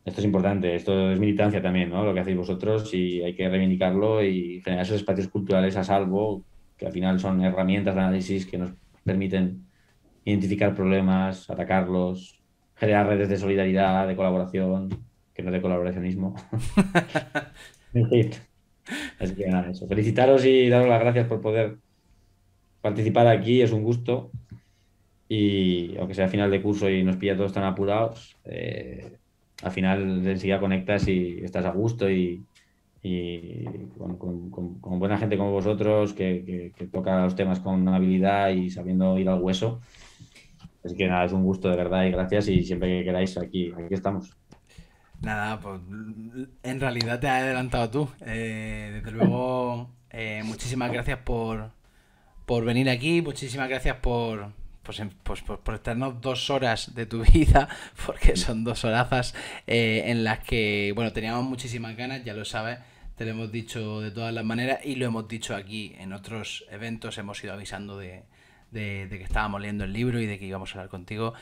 Esto es importante, esto es militancia también, ¿no? Lo que hacéis vosotros y hay que reivindicarlo y generar esos espacios culturales a salvo, que al final son herramientas de análisis que nos permiten identificar problemas, atacarlos, generar redes de solidaridad, de colaboración, que no de colaboracionismo. Así que nada, eso. Felicitaros y daros las gracias por poder participar aquí es un gusto y aunque sea final de curso y nos pilla todos tan apurados, eh, al final enseguida conectas y estás a gusto y, con, buena gente como vosotros que, toca los temas con habilidad y sabiendo ir al hueso. Así que nada, es un gusto de verdad y gracias y siempre que queráis aquí, aquí estamos. Nada, pues en realidad te has adelantado tú. Eh, desde luego, eh, muchísimas gracias por, por venir aquí. Muchísimas gracias por, pues, pues, por, estarnos dos horas de tu vida, porque son dos horazas eh, en las que, bueno, teníamos muchísimas ganas, ya lo sabes, te lo hemos dicho de todas las maneras y lo hemos dicho aquí en otros eventos, hemos ido avisando de, de, que estábamos leyendo el libro y de que íbamos a hablar contigo.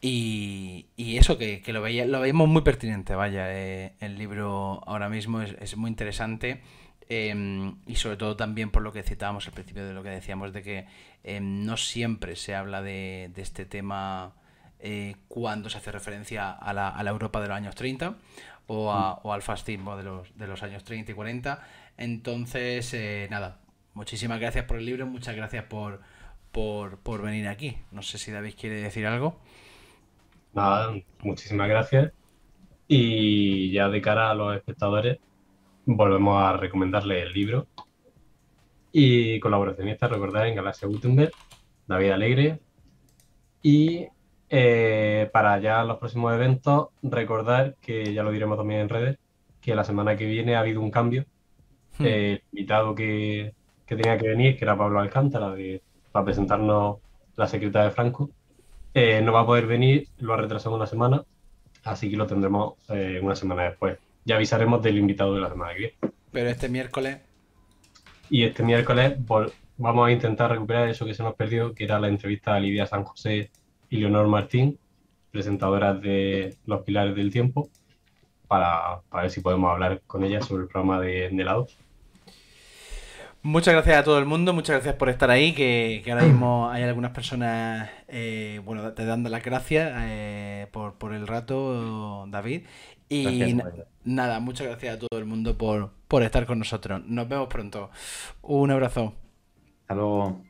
Y, y eso, que, que, lo, veía, lo veíamos muy pertinente, vaya, eh, el libro ahora mismo es muy interesante. Em, y sobre todo también por lo que citábamos al principio de lo que decíamos de que em, no siempre se habla de, este tema eh, cuando se hace referencia a la, a la, Europa de los años 30 o, mm. o, al fascismo de los, de los años 30 y 40. Entonces, eh, nada, muchísimas gracias por el libro, muchas gracias por, por, por venir aquí. No sé si David quiere decir algo. Nada, muchísimas gracias. Y ya de cara a los espectadores, volvemos a recomendarle el libro. Y colaboracionistas, recordar en Galaxia Gutenberg, David Alegre. Y eh, para ya los próximos eventos, recordar que ya lo diremos también en redes, que la semana que viene ha habido un cambio. Hmm. el invitado que, tenía que venir, que era Pablo Alcántara, para presentarnos la secreta de Franco, eh, no va a poder venir, lo ha retrasado una semana, así que lo tendremos eh, una semana después ya avisaremos del invitado de la semana que viene. Pero este miércoles. Y este miércoles vamos a intentar recuperar eso que se nos perdió, que era la entrevista a Lidia San José y Leonor Martín, presentadoras de Los Pilares del Tiempo, para, ver si podemos hablar con ellas sobre el programa de, de la 2. Muchas gracias a todo el mundo, muchas gracias por estar ahí, que, ahora mismo hay algunas personas, eh, bueno, te dando las gracias eh, por, por, el rato, David. Y nada, muchas gracias a todo el mundo por, por estar con nosotros. Nos vemos pronto. Un abrazo. Hasta luego.